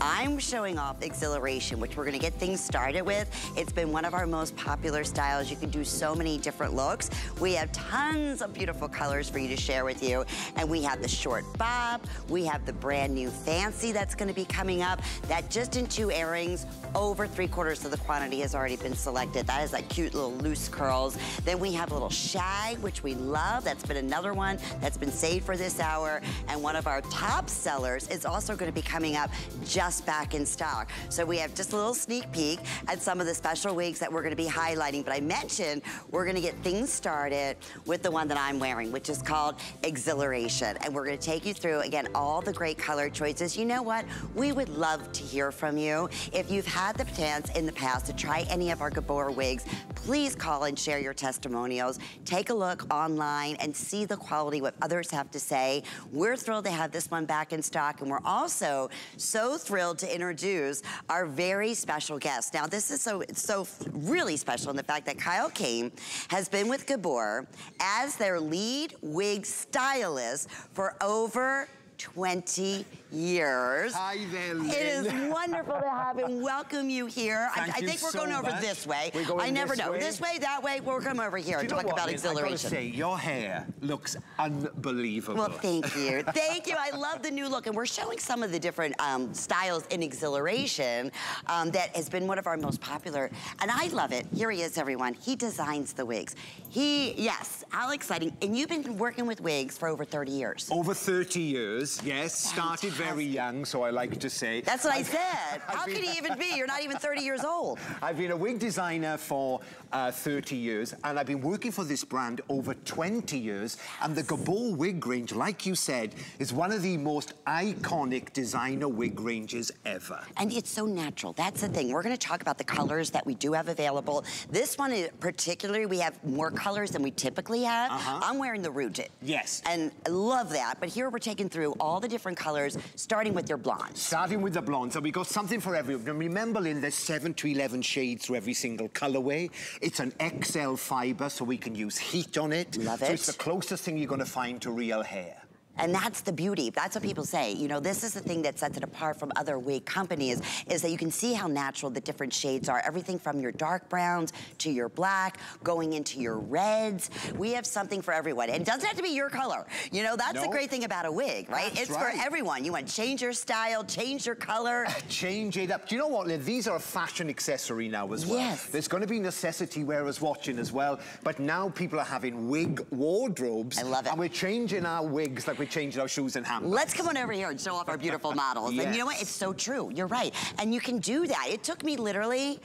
I'm showing off Exhilaration, which we're gonna get things started with. It's been one of our most popular styles. You can do so many different looks. We have tons of beautiful colors for you to share with you. And we have the short bob. We have the brand new fancy that's gonna be coming up. That just in two airings, over three quarters of the quantity has already been selected. That is like cute little loose curls. Then we have a little shag, which we love. That's been another one that's been saved for this hour. And one of our top sellers is also gonna be coming up just back in stock. So we have just a little sneak peek at some of the special wigs that we're gonna be highlighting. But I mentioned we're gonna get things started with the one that I'm wearing, which is called Exhilaration. And we're gonna take you through, again, all the great color choices. You know what? We would love to hear from you. If you've had the chance in the past to try any of our Gabor wigs, please call and share your testimonials. Take a look online and see the quality, what others have to say. We're thrilled to have this one back in stock and we're also so thrilled to introduce our very special guest. Now this is so, so really special in the fact that Kyle Kaine has been with Gabor as their lead wig stylist for over 20 years. Hi It is wonderful to have and welcome you here. I, I, think we're so going over much. this way. We're going I never this know. way? This way, that way, we're coming over here and talk about Liz? I gotta exhilaration. say, your hair looks unbelievable. Well, thank you. thank you. I love the new look. And we're showing some of the different um, styles in Exhilaration um, that has been one of our most popular. And I love it. Here he is, everyone. He designs the wigs. He, yes, how exciting. And you've been working with wigs for over 30 years. Over 30 years, yes. Started very young, so I like to say. That's what I I've- said. I've How been- could he even be? You're not even 30 years old. I've been a wig designer for uh, 30 years, and I've been working for this brand over 20 years. And the Gabor wig range, like you said, is one of the most iconic designer wig ranges ever. And it's so natural. That's the thing. We're gonna talk about the colors that we do have available. This one is particularly, we have more colors than we typically have. Uh-huh. I'm wearing the rooted. Yes. And I love that. But here we're taking through all the different colors, starting with your blondes. Starting with the blondes, so we got something for everyone. Remember, Lynn, there's 7 to 11 shades through every single colorway. It's an XL fiber, so we can use heat on it. Love So it. it's the closest thing you're gonna find to real hair. And that's the beauty. That's what people say. You know, this is the thing that sets it apart from other wig companies is that you can see how natural the different shades are. Everything from your dark browns to your black, going into your reds. We have something for everyone. And it doesn't have to be your color. You know, that's the great thing about a wig, right? That's it's right. for everyone. You want to change your style, change your color. Uh, change it up. Do you know what? These are a fashion accessory now as well. Yes. There's going to be necessity wearers watching as well. But now people are having wig wardrobes. I love it. And we're changing our wigs like our shoes and handbags. Let's come on over here and show off our beautiful models. And you know what? It's so true. You're right. And you can do that. It took me literally,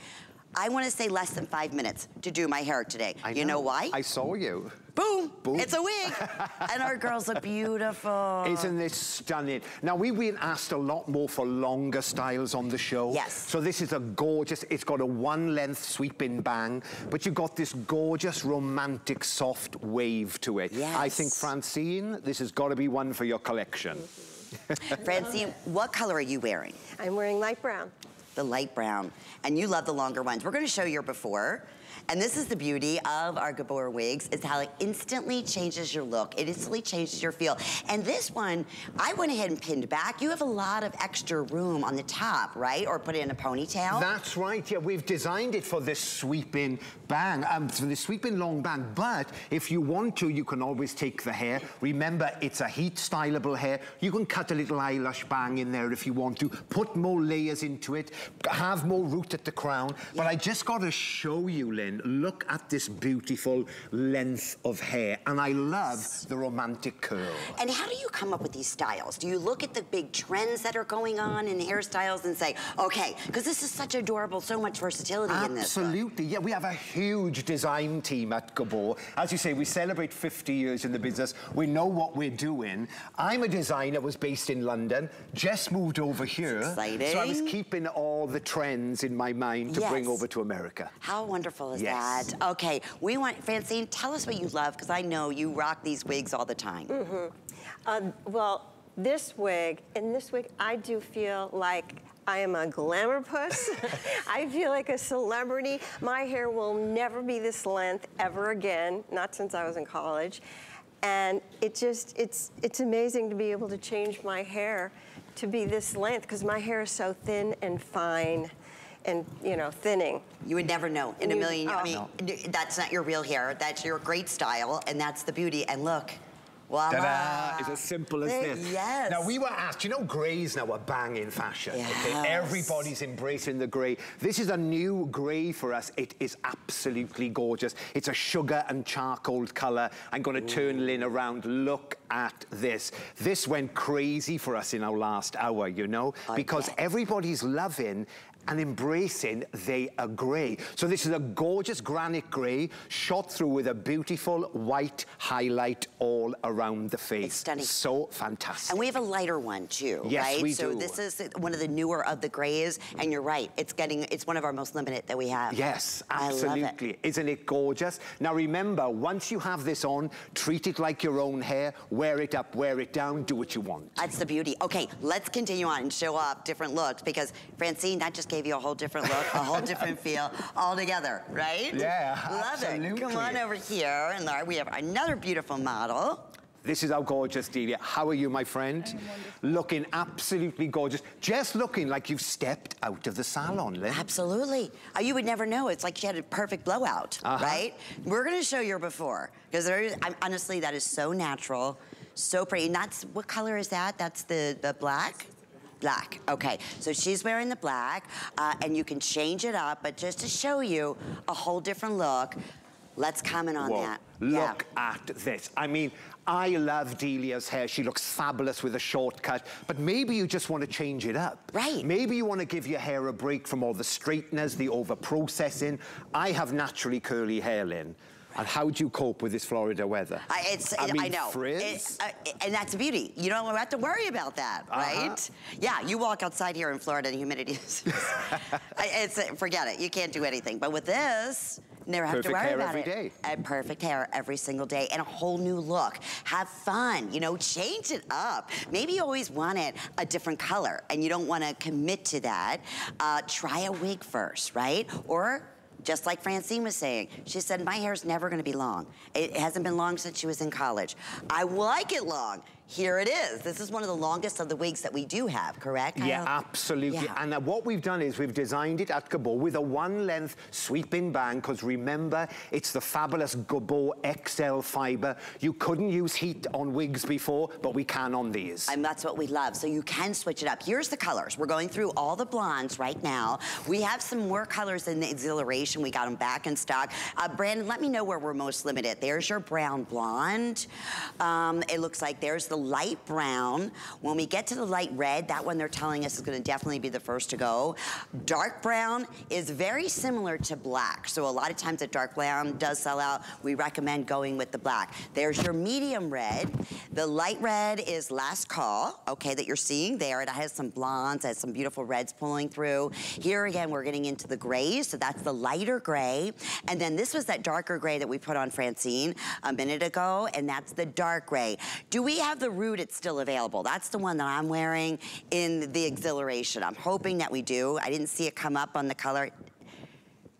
I want to say less than five minutes to do my hair today. I you know why? I saw you. Boom. Boom. It's a wig. and our girls look beautiful. Isn't this stunning? Now, we've been asked a lot more for longer styles on the show. Yes. So this is a gorgeous, it's got a one-length sweeping bang, but you've got this gorgeous, romantic, soft wave to it. Yes. I think, Francine, this has got to be one for your collection. Francine, what color are you wearing? I'm wearing light brown. The light brown. And you love the longer ones. We're going to show your before. And this is the beauty of our Gabor wigs, is how it instantly changes your look. It instantly changes your feel. And this one, I went ahead and pinned back. You have a lot of extra room on the top, right? Or put it in a ponytail. That's right, yeah, we've designed it for this sweeping bang, um, for this sweeping long bang, but if you want to, you can always take the hair. Remember, it's a heat stylable hair. You can cut a little eyelash bang in there if you want to, put more layers into it, have more root at the crown. But I just gotta show you, Lynn, look at this beautiful length of hair, and I love the romantic curl. And how do you come up with these styles? Do you look at the big trends that are going on in hairstyles and say, okay, because this is such adorable, so much versatility in this. Absolutely, yeah. We have a huge design team at Gabor. As you say, we celebrate 50 years in the business. We know what we're doing. I'm a designer, was based in London. just moved over here. exciting. So I was keeping all the trends in my mind to bring over to America. How wonderful is Yes. that? Okay, we want, Francine, tell us what you love, because I know you rock these wigs all the time. Um, well, this wig, in this wig, I do feel like I am a glamour puss. I feel like a celebrity. My hair will never be this length ever again, not since I was in college. And it just, it's, it's amazing to be able to change my hair to be this length because my hair is so thin and fine and, you know, thinning. You would never know in a You- million, I oh. mean, that's not your real hair. That's your great style, and that's the beauty. And look, voila. Ta-da! It's as simple as There- this. Yes. Now, we were asked, you know, grey's now a bang in fashion. Yes. Okay? Everybody's embracing the grey. This is a new grey for us. It is absolutely gorgeous. It's a sugar and charcoal colour. I'm going to turn Lynn around. Look at this. This went crazy for us in our last hour, you know, I because bet. everybody's loving and embracing they are grey. So this is a gorgeous granite grey shot through with a beautiful white highlight all around the face. It's stunning. So fantastic. And we have a lighter one too, Yes, right? we so do. this is one of the newer of the grays, and you're right. It's getting, it's one of our most limited that we have. Yes, I love it. absolutely. Isn't it gorgeous? Now remember, once you have this on, treat it like your own hair. Wear it up, wear it down, do what you want. That's the beauty. Okay, let's continue on and show off different looks because Francine, that just gave you a whole different look, a whole different feel altogether, right? Yeah, Love it. Come on over here, and there we have another beautiful model. This is our gorgeous Delia. How are you, my friend? Looking absolutely gorgeous. Just looking like you've stepped out of the salon, Lynn. Absolutely. Uh, you would never know. It's like she had a perfect blowout, Uh-huh. right? We're going to show your before because there is, I'm, honestly, that is so natural, so pretty. And that's, what color is that? That's the, the black? Black. Okay. So she's wearing the black, uh, and you can change it up, but just to show you a whole different look, let's comment on Whoa. that. Look at this. I mean, I love Delia's hair. She looks fabulous with a shortcut, but maybe you just want to change it up. Right. Maybe you want to give your hair a break from all the straighteners, the over-processing. I have naturally curly hair, Lynn. And how do you cope with this Florida weather? I, it's, I, I, mean, know. Frizz? It- uh, and that's the beauty. You don't have to worry about that, Uh-huh. right? Yeah, you walk outside here in Florida and the humidity is, I- it's, uh, forget it. You can't do anything. But with this, never have to Perfect worry hair about every it. day. And perfect hair every single day and a whole new look. Have fun, you know, change it up. Maybe you always wanted a different color and you don't want to commit to that. Uh, try a wig first, right? Or just like Francine was saying, she said, my hair's never gonna be long. It hasn't been long since she was in college. I like it long. Here it is. This is one of the longest of the wigs that we do have, correct? Yeah, absolutely. Yeah. And uh, what we've done is we've designed it at Gabor with a one-length sweeping bang, because remember, it's the fabulous Gabor XL fiber. You couldn't use heat on wigs before, but we can on these. And that's what we love. So you can switch it up. Here's the colors. We're going through all the blondes right now. We have some more colors in the exhilaration. We got them back in stock. Uh, Brandon, let me know where we're most limited. There's your brown blonde. Um, it looks like there's the light brown. When we get to the light red, that one they're telling us is gonna definitely be the first to go. Dark brown is very similar to black. So a lot of times the dark brown does sell out. We recommend going with the black. There's your medium red. The light red is last call, okay, that you're seeing there. It has some blondes, has some beautiful reds pulling through. Here again, we're getting into the grays, so that's the lighter gray. And then this was that darker gray that we put on Francine a minute ago, and that's the dark gray. Do we have the rooted still available? That's the one that I'm wearing in the exhilaration. I'm hoping that we do. I didn't see it come up on the color.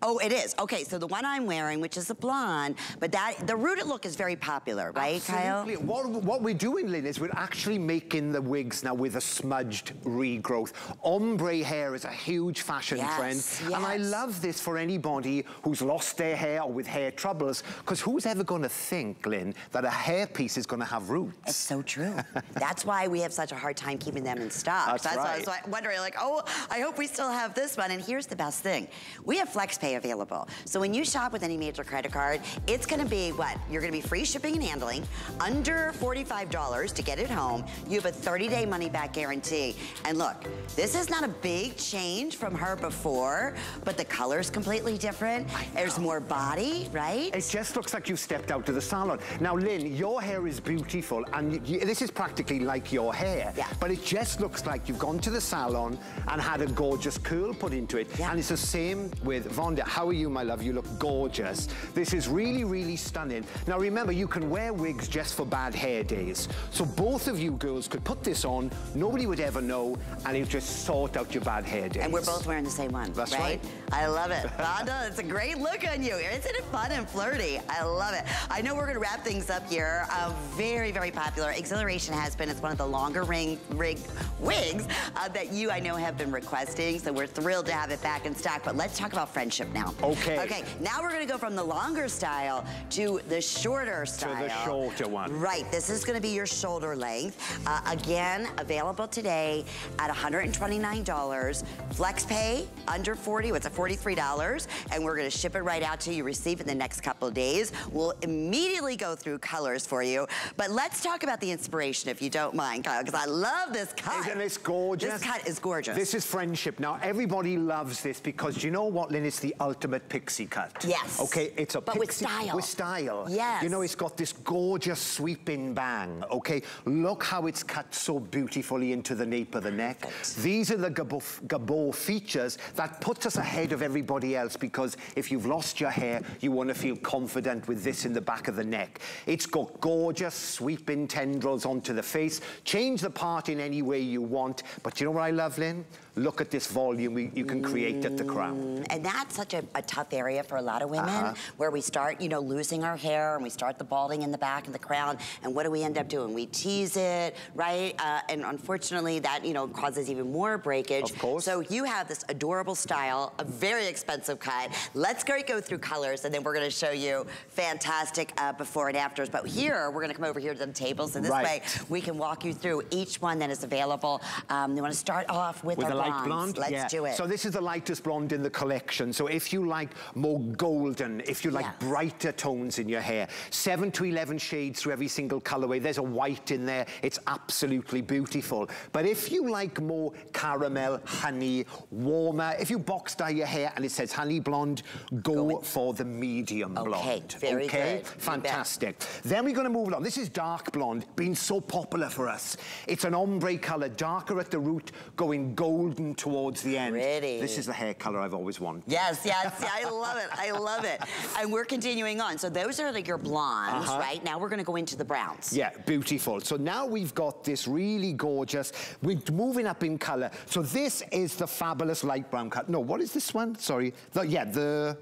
Oh, it is. Okay, so the one I'm wearing, which is a blonde, but that the rooted look is very popular, right, Absolutely. Kyle? What, what we're doing, Lynn, is we're actually making the wigs now with a smudged regrowth. Ombre hair is a huge fashion Yes, trend. And I love this for anybody who's lost their hair or with hair troubles, because who's ever going to think, Lynn, that a hairpiece is going to have roots? It's so true. That's why we have such a hard time keeping them in stock. That's why I was wondering, like, oh, I hope we still have this one. And here's the best thing. We have FlexPay available. So when you shop with any major credit card, it's gonna be what? You're gonna be free shipping and handling, under $45 to get it home. You have a 30-day money-back guarantee. And look, this is not a big change from her before, but the color's completely different. There's more body, right? It just looks like you stepped out to the salon. Now, Lynn, your hair is beautiful, and y- y- this is practically like your hair. Yeah. But it just looks like you've gone to the salon and had a gorgeous curl put into it. Yeah. And it's the same with Vonda. How are you, my love? You look gorgeous. This is really, really stunning. Now remember, you can wear wigs just for bad hair days. So both of you girls could put this on, nobody would ever know, and it would just sort out your bad hair days. And we're both wearing the same one, That's right? right. I love it. Rhonda, it's a great look on you. Isn't it fun and flirty? I love it. I know we're gonna wrap things up here. Uh, very, very popular. Exhilaration has been, it's one of the longer ring, rig wigs uh, that you, I know, have been requesting. So we're thrilled to have it back in stock. But let's talk about friendship now. Okay. Okay, now we're gonna go from the longer style to the shorter style. To the shorter one. Right, this is gonna be your shoulder length. Uh, again, available today at $129. Flex pay, under 40, what's it, $43, and we're gonna ship it right out to you. Receive it in the next couple of days. We'll immediately go through colors for you. But let's talk about the inspiration, if you don't mind, Kyle, because I love this cut. Isn't this gorgeous? This cut is gorgeous. This is friendship. Now, everybody loves this because you know what, Lynn? It's the ultimate pixie cut. Yes. Okay, it's a But with pixie- style. With style. Yes. You know, it's got this gorgeous sweeping bang, okay? Look how it's cut so beautifully into the nape of the neck. Perfect. These are the Gabor, Gabor features that puts us ahead of everybody else because if you've lost your hair, you want to feel confident with this in the back of the neck. It's got gorgeous sweeping tendrils onto the face. Change the part in any way you want. But you know what I love, Lynn? Look at this volume we, you can create at the crown. And that's such a, a tough area for a lot of women, Uh-huh. where we start, you know, losing our hair and we start the balding in the back of the crown. And what do we end up doing? We tease it, right? Uh, and unfortunately, that, you know, causes even more breakage. Of course. So you have this adorable style, a very expensive cut. Let's go, go through colors, and then we're going to show you fantastic uh, before and afters. But here, we're going to come over here to the table, so this Right. way we can walk you through each one that is available. Um, you want to start off with, With our light blonde? Let's yeah. do it. So this is the lightest blonde in the collection. So if you like more golden, if you like Yes. brighter tones in your hair, seven to 11 shades through every single colorway. There's a white in there. It's absolutely beautiful. But if you like more caramel, honey, warmer, if you box dye your hair and it says honey blonde, go, for the medium Okay, blonde. very okay? good. Fantastic. Then we're going to move along. This is dark blonde, been so popular for us. It's an ombre color, darker at the root, going golden towards the end. Pretty. This is the hair color I've always wanted. Yes, yes, yeah, I love it. I love it. And we're continuing on. So those are like your blondes, Uh-huh. right? Now we're gonna go into the browns. Yeah, beautiful. So now we've got this really gorgeous, we're moving up in color. So this is the fabulous light brown cut. No, what is this one? Sorry. The, yeah, the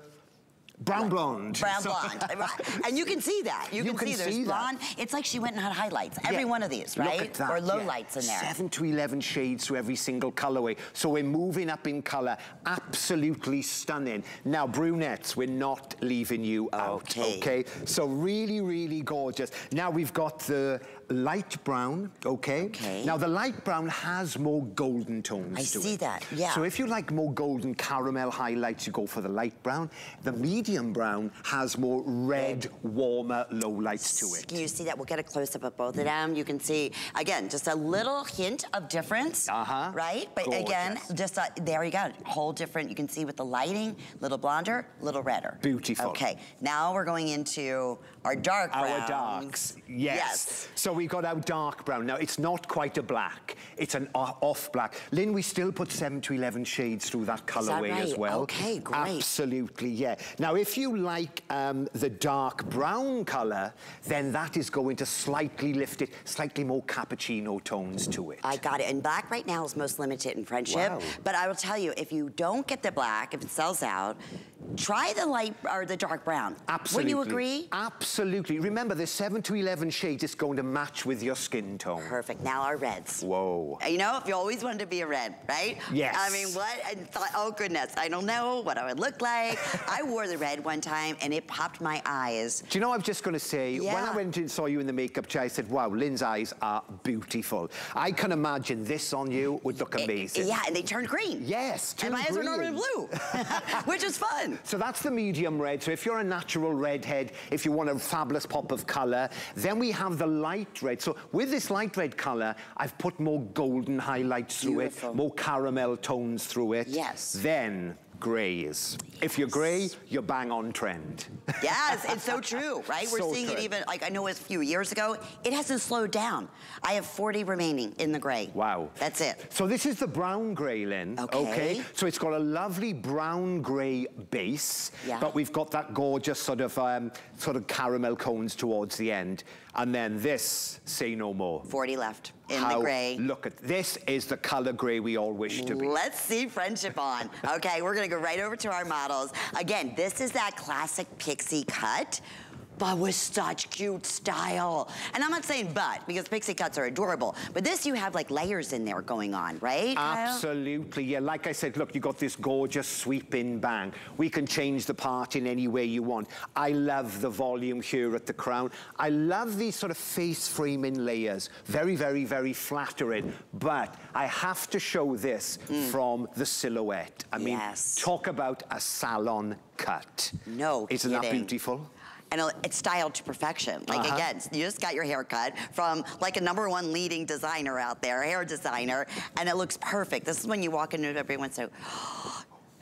brown blonde. Brown So- blonde, right? and you can see that. You, You can, can see there's see that. blonde. It's like she went and had highlights. Every Yeah. one of these, Look right? at that, or low yeah. lights in there. Seven to 11 shades through every single colorway. So we're moving up in color. Absolutely stunning. Now, brunettes, we're not leaving you out, Okay. okay? So really, really gorgeous. Now we've got the light brown, okay? Okay. Now the light brown has more golden tones I see it. that, yeah. So if you like more golden caramel highlights, you go for the light brown. The medium brown has more red, warmer low lights to it. Can you see that? We'll get a close-up of both of them. You can see, again, just a little hint of difference, Uh-huh. right? But again, just a, there you go, whole different, you can see with the lighting, little blonder, little redder. Beautiful. Okay, now we're going into our dark browns. Our darks, yes. Yes. So we got our dark brown. Now, it's not quite a black. It's an off black. Lynn, we still put 7 to 11 shades through that colorway as well. Okay, great. Absolutely, yeah. Now, if you like um, the dark brown color, then that is going to slightly lift it, slightly more cappuccino tones to it. I got it. And black right now is most limited in friendship. Wow. But I will tell you, if you don't get the black, if it sells out, try the light or the dark brown. Absolutely. Wouldn't you agree? Absolutely. Remember, the 7 to 11 shades is going to match with your skin tone. Perfect. Now our reds. Whoa. You know, if you always wanted to be a red, right? Yes. I mean, what? And thought, oh goodness, I don't know what I would look like. I wore the red one time and it popped my eyes. Do you know, I was just going to say, when I went and saw you in the makeup chair, I said, wow, Lynn's eyes are beautiful. I can imagine this on you would look amazing. Yeah, and they turned green. Yes, And my too eyes are normally blue, which is fun. So that's the medium red. So if you're a natural redhead, if you want a fabulous pop of color, then we have the light red. So with this light red color, I've put more golden highlights through Beautiful. it, more caramel tones through it. Yes. Then grays. If you're gray, you're bang on trend. Yes, it's so true, right? We're So seeing true. it even, like I know it was a few years ago, it hasn't slowed down. I have 40 remaining in the gray. Wow. That's it. So this is the brown grey, Lynn. Okay. So it's got a lovely brown grey base, Yeah. but we've got that gorgeous sort of um, sort of caramel cones towards the end. And then this, say no more. 40 left in How- the gray. Look at this is the colour grey we all wish to be. Let's see friendship on. Okay, we're gonna go right over to our models. Again, this is that classic pixie cut but with such cute style. And I'm not saying but, because pixie cuts are adorable, but this you have like layers in there going on, right? Absolutely, yeah. Like I said, look, you got this gorgeous sweep-in bang. We can change the part in any way you want. I love the volume here at the crown. I love these sort of face framing layers. Very, very, very flattering. But I have to show this from the silhouette. I mean, Mm. Yes. talk about a salon cut. No Isn't that beautiful? And it's styled to perfection. Like Uh-huh. again, you just got your hair cut from like a number one leading designer out there, hair designer, and it looks perfect. This is when you walk into it, everyone so,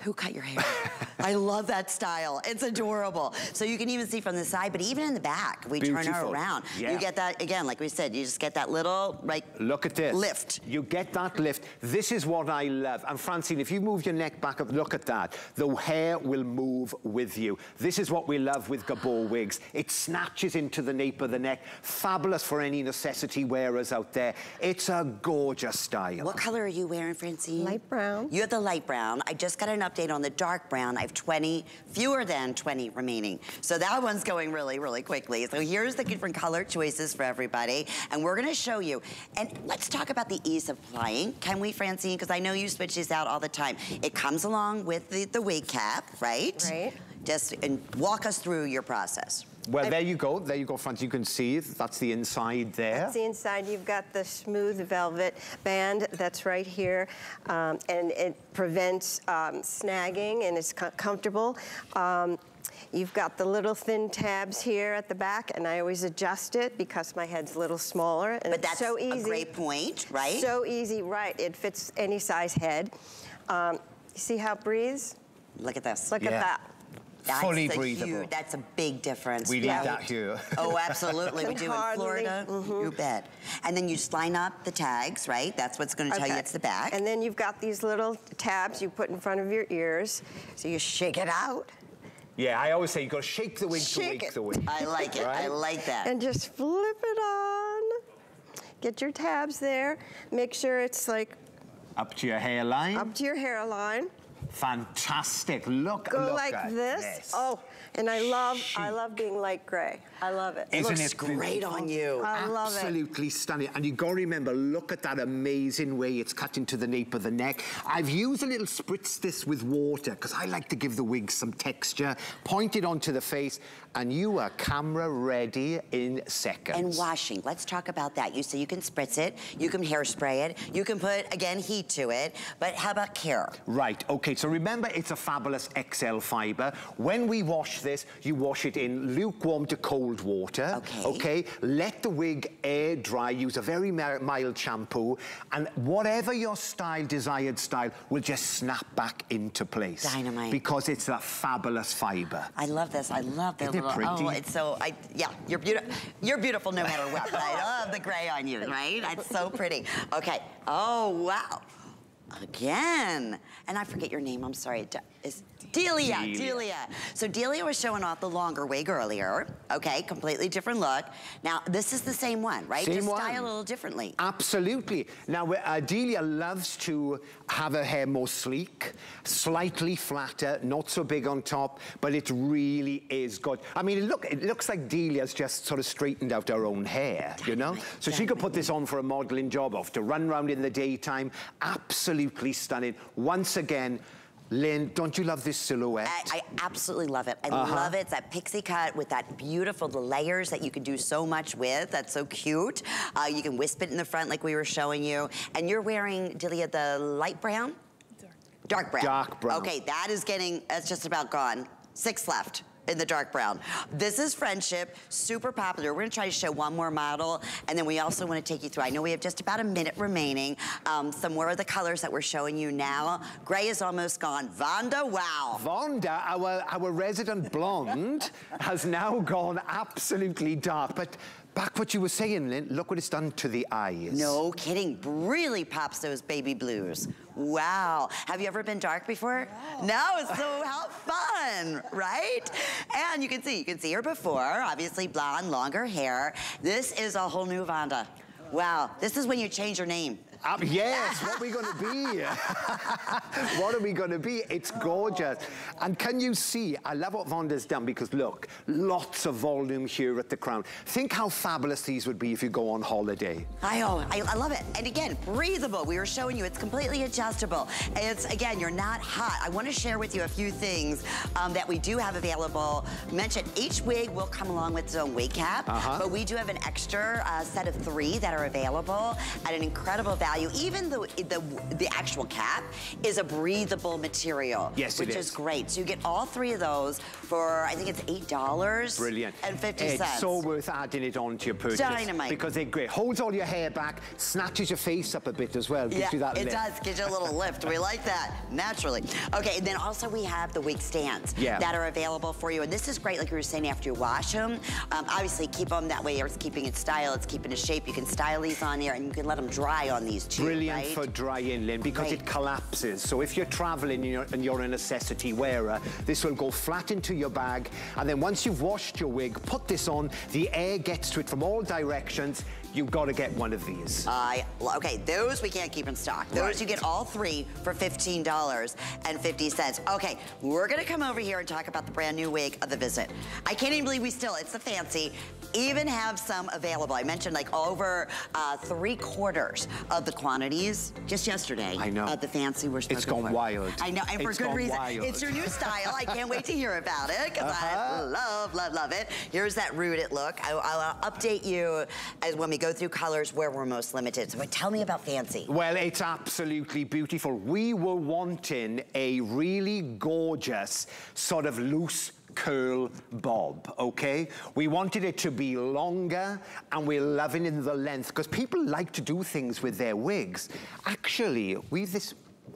who cut your hair? I love that style. It's adorable. So you can even see from the side, but even in the back, we turn her around. Yeah. You get that again, like we said, you just get that little like Look at this. lift. You get that lift. This is what I love. And Francine, if you move your neck back up, look at that. The hair will move with you. This is what we love with Gabor wigs. It snatches into the nape of the neck. Fabulous for any necessity wearers out there. It's a gorgeous style. What color are you wearing, Francine? Light brown. You have the light brown. I just got an update on the dark brown. I have 20, fewer than 20 remaining. So that one's going really, really quickly. So here's the different color choices for everybody. And we're gonna show you. And let's talk about the ease of applying. Can we, Francine? Because I know you switch these out all the time. It comes along with the, the wig cap, right? Right. Just and walk us through your process. Well, there you go. There you go, Francine. You can see that's the inside there. That's the inside. You've got the smooth velvet band that's right here, um, and it prevents um, snagging and it's co- comfortable. Um, you've got the little thin tabs here at the back, and I always adjust it because my head's a little smaller. And But that's so easy. a great point, right? So easy, right? It fits any size head. Um, see how it breathes? Look at this. Look Yeah. at that. That's Fully a breathable. Huge, that's a big difference. We need right? that here. Oh, absolutely. we Can do in hardly- Florida. Mm-hmm. You bet. And then you just line up the tags, right? That's what's going to tell you it's the back. And then you've got these little tabs you put in front of your ears, so you shake it out. Yeah, I always say you've got to shake the wig to Shake wake it. the wig. I like it. I like that. and just flip it on. Get your tabs there. Make sure it's like Up to your hairline. up to your hairline. Fantastic. Look, Go look like at this. Oh, and I love I love being light gray. I love it. it Isn't looks it great on you. I love it. Absolutely stunning. And you got to remember, look at that amazing way it's cut into the nape of the neck. I've used a little spritz this with water because I like to give the wig some texture. Point it onto the face and you are camera ready in seconds. And washing. Let's talk about that. You say you can spritz it, you can hairspray it, you can put again heat to it, but how about care? Right, okay, so remember it's a fabulous XL fiber. When we wash this, you wash it in lukewarm to cold water. Okay. Okay, let the wig air dry, use a very mild shampoo, and whatever your style, desired style, will just snap back into place. Dynamite. Because it's a fabulous fiber. I love this. I love the Isn't it oh, pretty? Oh, it's so. I yeah. You're beautiful. You're beautiful no matter what. But I love the gray on you. Right? It's so pretty. Okay. Oh wow. Again. And I forget your name. I'm sorry. Is Delia. Delia. Delia. So Delia was showing off the longer wig earlier. Okay. Completely different look. Now this is the same one, right? Same Just one. style a little differently. Absolutely. Now, uh, Delia loves to have her hair more sleek, slightly flatter, not so big on top, but it really is good. I mean, look, it looks like Delia's just sort of straightened out her own hair, you know? So she could put this on for a modeling job, off to run around in the daytime. Absolutely stunning. Once again, Lynn, don't you love this silhouette? I, I absolutely love it. I Uh-huh. love it. It's that pixie cut with that beautiful, the layers that you can do so much with. That's so cute. Uh, you can wisp it in the front like we were showing you. And you're wearing, Delia, the light brown? Dark. Dark brown. Dark brown. Okay, that is getting, that's just about gone. Six left. In the dark brown. This is Friendship, super popular. We're gonna try to show one more model, and then we also wanna take you through, I know we have just about a minute remaining, um, some more of the colors that we're showing you now. Gray is almost gone. Vonda, wow. Vonda, our, our resident blonde, has now gone absolutely dark. But back what you were saying, Lynn, look what it's done to the eyes. No kidding, really pops those baby blues. Wow. Have you ever been dark before? No. no, so how fun, right? And you can see, you can see her before, obviously blonde, longer hair. This is a whole new Vonda. Wow, this is when you change your name. Um, yes, what are we going to be? what are we going to be? It's gorgeous. And can you see, I love what Vonda's done because look, lots of volume here at the crown. Think how fabulous these would be if you go on holiday. I know, I, I love it. And again, breathable. We were showing you it's completely adjustable. It's, again, you're not hot. I want to share with you a few things um, that we do have available. Mention each wig will come along with its own wig cap, uh -huh. but we do have an extra uh, set of three that are available at an incredible value value. Even the, the, the actual cap is a breathable material. Yes, Which is. is. great. So you get all three of those for, I think it's $8. Brilliant. And 50 it's cents. It's so worth adding it on to your purchase. Dynamite. Because they're great. Holds all your hair back, snatches your face up a bit as well. Gives yeah, you that it lift. does. Gives you a little lift. We like that, naturally. Okay, and then also we have the wig stands yeah. that are available for you. And this is great, like you were saying, after you wash them. Um, obviously, keep them that way. It's keeping it style. It's keeping it shape. You can style these on here, and you can let them dry on these too. Brilliant right? for drying, Lynn, because right. it collapses. So if you're traveling and you're, and you're a necessity wearer, this will go flat into your bag. And then once you've washed your wig, put this on, the air gets to it from all directions you've got to get one of these. I, uh, okay, those we can't keep in stock. Those right. you get all three for $15.50. Okay, we're gonna come over here and talk about the brand new wig of the visit. I can't even believe we still, it's the fancy, even have some available. I mentioned like over uh, three quarters of the quantities just yesterday. I know. Of the fancy we're It's gone for. wild. I know, and it's for good reason. Wild. It's your new style. I can't wait to hear about it because uh -huh. I uh-huh. love, love, love it. Here's that rooted look. I, will update you as when we go through colors where we're most limited. So tell me about fancy. Well, it's absolutely beautiful. We were wanting a really gorgeous sort of loose curl bob, okay? We wanted it to be longer and we're loving in the length because people like to do things with their wigs. Actually, we this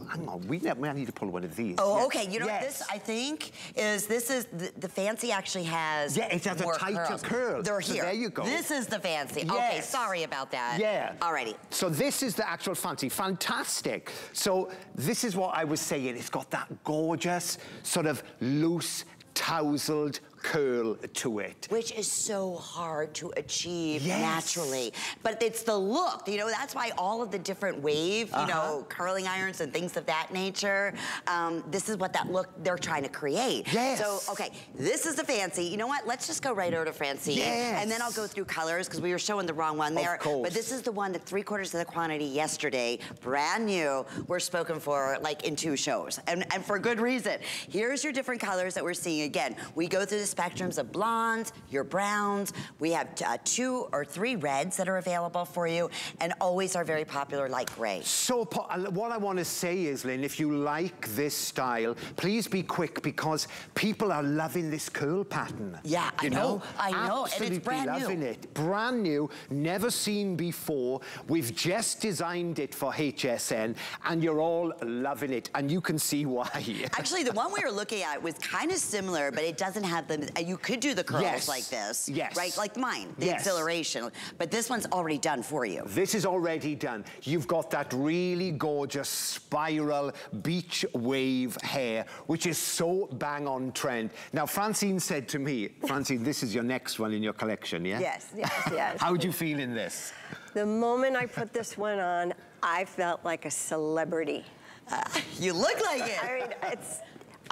hang on, we, we need to pull one of these. Oh, yes. okay. You know yes. this, I think, is this is, the, the, fancy actually has Yeah, it has a tighter curls. curl. They're here. So there you go. This is the fancy. Yes. Okay, sorry about that. Yeah. Alrighty. So this is the actual fancy. Fantastic. So this is what I was saying. It's got that gorgeous, sort of loose, tousled curl to it. Which is so hard to achieve yes. naturally. But it's the look, you know, that's why all of the different wave, you uh -huh. know, curling irons and things of that nature, um, this is what that look they're trying to create. Yes. So, okay, this is the fancy. You know what? Let's just go right over to Francine. Yes. And then I'll go through colors because we were showing the wrong one there. Of course. But this is the one that three quarters of the quantity yesterday, brand new, were spoken for like in two shows. And, and for good reason. Here's your different colors that we're seeing. Again, we go through this spectrums of blondes, your browns. We have uh, two or three reds that are available for you and always are very popular light gray. So what I want to say is, Lynn, if you like this style, please be quick because people are loving this curl pattern. Yeah, I know, know, I know, Absolutely and it's brand loving new. it. Brand new, never seen before. We've just designed it for HSN and you're all loving it and you can see why. Actually, the one we were looking at was kind of similar, but it doesn't have the, you could do the curls yes. like this. Yes. Right, like mine, the yes. exhilaration. But this one's already done for you. This is already done. You've got that really gorgeous spiral beach wave hair, which is so bang on trend. Now, Francine said to me, Francine, this is your next one in your collection, yeah? Yes, yes, yes. How do you feel in this? The moment I put this one on, I felt like a celebrity. Uh, you look like it. I mean, it's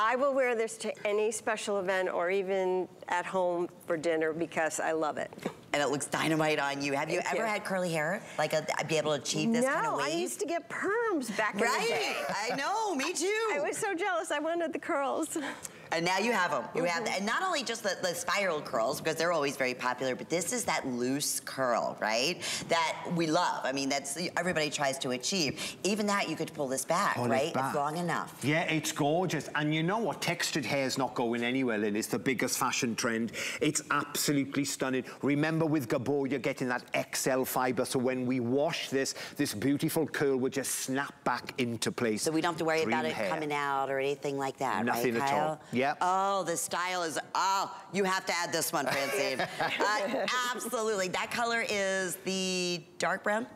I will wear this to any special event or even at home for dinner because I love it. And it looks dynamite on you. Have Thank you ever you. had curly hair? Like a, be able to achieve this no, kind of wave? I used to get perms back right? in the day. Right, I know, me too. I was so jealous. I wanted the curls. And now you have them. You have, mm-hmm. and not only just the, the spiral curls, because they're always very popular, but this is that loose curl, right? That we love. I mean, that's everybody tries to achieve. Even that, you could pull this back, Pull it right? back. It's long enough. Yeah, it's gorgeous. And you know what? Textured hair is not going anywhere, Lynn. It's the biggest fashion trend. It's absolutely stunning. Remember with Gabor, you're getting that XL fiber. So when we wash this, this beautiful curl will just snap back into place. So we don't have to worry Dream about it hair. coming out or anything like that, Nothing right, at Kyle? all. Yep. Oh, the style is, oh, you have to add this one, Francine. uh, absolutely. That color is the dark brown?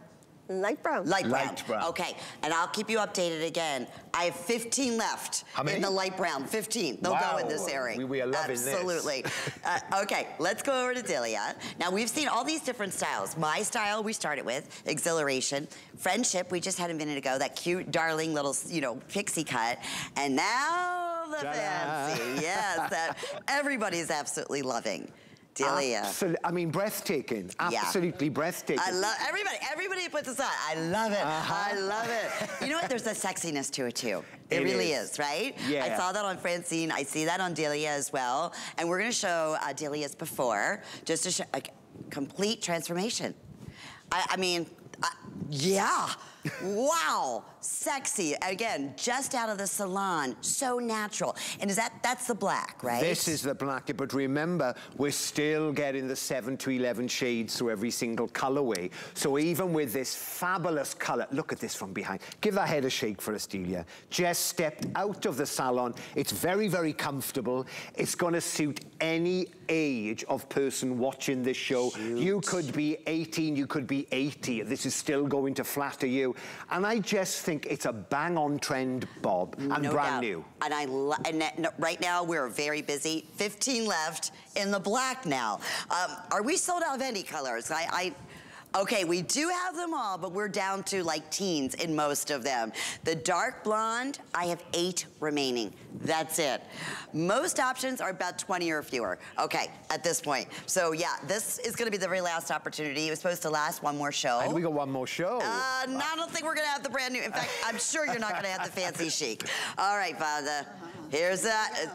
Light brown. Light brown. Light brown. Okay, and I'll keep you updated again. I have 15 left How many? in the light brown. 15. They'll go in this area. We- we are loving this. Absolutely. uh, okay, let's go over to Delia. Now we've seen all these different styles. My style we started with exhilaration, friendship. We just had a minute ago. That cute, darling little, you know, pixie cut, and now the Ta-da. fancy. Yes, that everybody's absolutely loving. Delia. Absol- I mean, breathtaking. Yeah. Absolutely breathtaking. I love everybody. Everybody puts this on. I love it. Uh-huh. I love it. You know what? There's a sexiness to it too. It, It really is. is. right? Yeah. I saw that on Francine. I see that on Delia as well. And we're gonna show uh, Delia's before, just to show a complete transformation. I, I mean, uh, yeah. wow, sexy. Again, just out of the salon, so natural. And is that that's the black, right? This is the black, but remember, we're still getting the 7 to 11 shades through every single colorway. So even with this fabulous color, look at this from behind. Give that head a shake for us, Delia. Just stepped out of the salon. It's very, very comfortable. It's gonna suit any age of person watching this show. You could be 18, you could be 80. This is still going to flatter you. And I just think it's a bang-on trend, Bob, and no brand doubt. new. And I and right now we're very busy. 15 left in the black now. Um, are we sold out of any colors? I, I Okay, we do have them all, but we're down to like teens in most of them. The dark blonde, I have eight remaining. That's it. Most options are about 20 or fewer. Okay, at this point. So yeah, this is gonna be the very last opportunity. It was supposed to last one more show. And we got one more show. Uh, no, I don't think we're gonna have the brand new. In fact, I'm sure you're not gonna have the fancy chic. All right, Father. Here's that.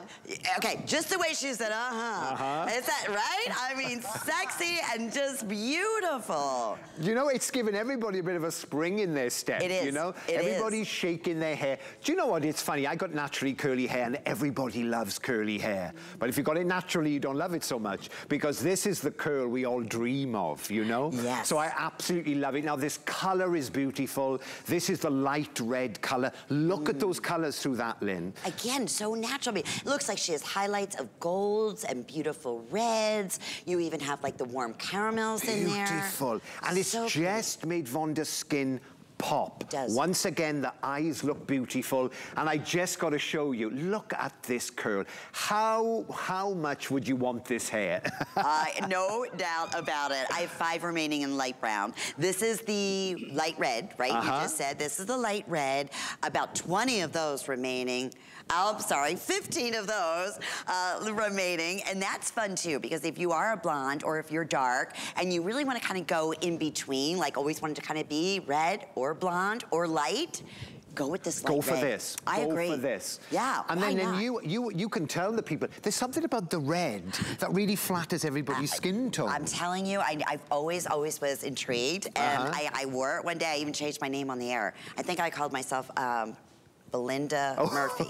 okay, just the way she said, uh-huh. Uh-huh. Is that right? I mean, sexy and just beautiful. You know, it's giving everybody a bit of a spring in their step. It is. You know, It everybody's is. shaking their hair. Do you know what? It's funny. I got naturally curly hair, and everybody loves curly hair. But if you got it naturally, you don't love it so much because this is the curl we all dream of. You know. Yes. So I absolutely love it. Now this color is beautiful. This is the light red color. Look at those colors through that, Lynn. Again, so natural. It looks like she has highlights of golds and beautiful reds. You even have like the warm caramels in there. Beautiful. And it's So just made Vonda's skin pop. It does. Once again, the eyes look beautiful. And I just got to show you, look at this curl. How, how much would you want this hair? Uh, no doubt about it. I have five remaining in light brown. This is the light red, right? You Uh-huh. just said this is the light red. About 20 of those remaining. Oh, I'm sorry, 15 of those uh, remaining. And that's fun too, because if you are a blonde or if you're dark and you really want to kind of go in between, like always wanted to kind of be red or blonde or light, go with this light Go for red. this. I Go agree. for this. Yeah, And then, then you, you, you can tell the people, there's something about the red that really flatters everybody's skin tone. I'm telling you, I, I've always, always was intrigued, and Uh-huh. I, I wore it one day. I even changed my name on the air. I think I called myself. Um, Belinda Oh. Murphy.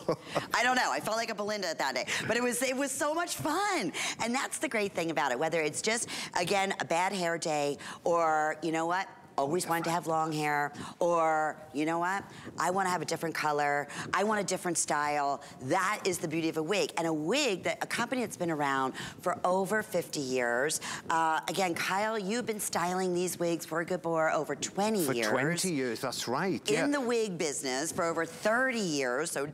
I don't know. I felt like a Belinda that day, but it was it was so much fun, and that's the great thing about it. Whether it's just again a bad hair day, or you know what, always wanted to have long hair, or you know what, I want to have a different color, I want a different style. That is the beauty of a wig, and a wig that a company that's been around for over 50 years. Uh, again, Kyle, you've been styling these wigs for Gabor over 20 for years 20 years, that's right. yeah. in the wig business for over 30 years, so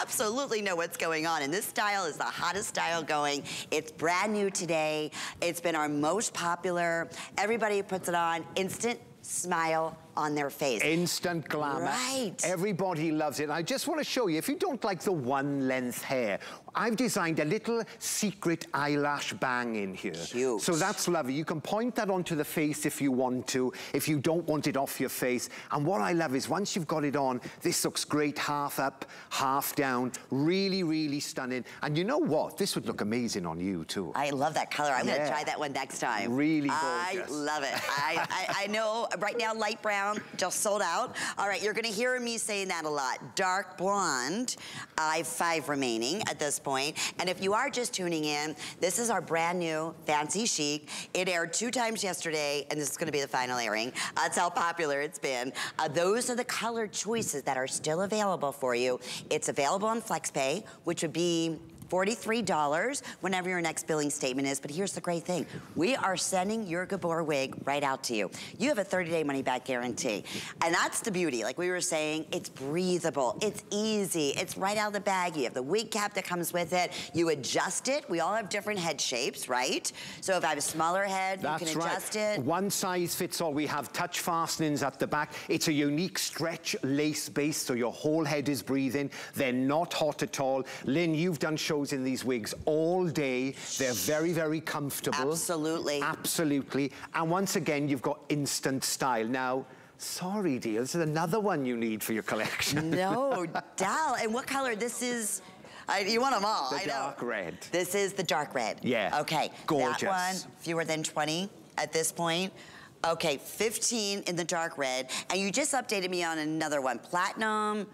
absolutely know what's going on. And this style is the hottest style going. It's brand new today. It's been our most popular. Everybody puts it on. Instant smile on their face. Instant glamour. Right. Everybody loves it. I just want to show you, if you don't like the one length hair, I've designed a little secret eyelash bang in here. Cute. So that's lovely. You can point that onto the face if you want to, if you don't want it off your face. And what I love is once you've got it on, this looks great half up, half down. Really, really stunning. And you know what? This would look amazing on you too. I love that color. I'm Yeah. gonna try that one next time. Really gorgeous. I love it. I, I, I know right now light brown just sold out. All right, you're gonna hear me saying that a lot. Dark blonde, I have five remaining at this point. And if you are just tuning in, this is our brand new Fancy Chic. It aired two times yesterday, and this is gonna be the final airing. That's how popular it's been. Uh, those are the color choices that are still available for you. It's available on FlexPay, which would be $43 whenever your next billing statement is. But here's the great thing. We are sending your Gabor wig right out to you. You have a 30-day money-back guarantee. And that's the beauty. Like we were saying, it's breathable. It's easy. It's right out of the bag. You have the wig cap that comes with it. You adjust it. We all have different head shapes, right? So if I have a smaller head, That's you can right. adjust it. One size fits all. We have touch fastenings at the back. It's a unique stretch lace base, so your whole head is breathing. They're not hot at all. Lynn, you've done shows in these wigs all day. They're very, very comfortable. Absolutely. Absolutely. And once again, you've got instant style. Now, sorry, dear, this is another one you need for your collection. No, Dal. And what color? This is. I, you want them all. The I know. dark red. This is the dark red. Yeah. Okay. Gorgeous. That one, fewer than 20 at this point. Okay, 15 in the dark red. And you just updated me on another one. Platinum.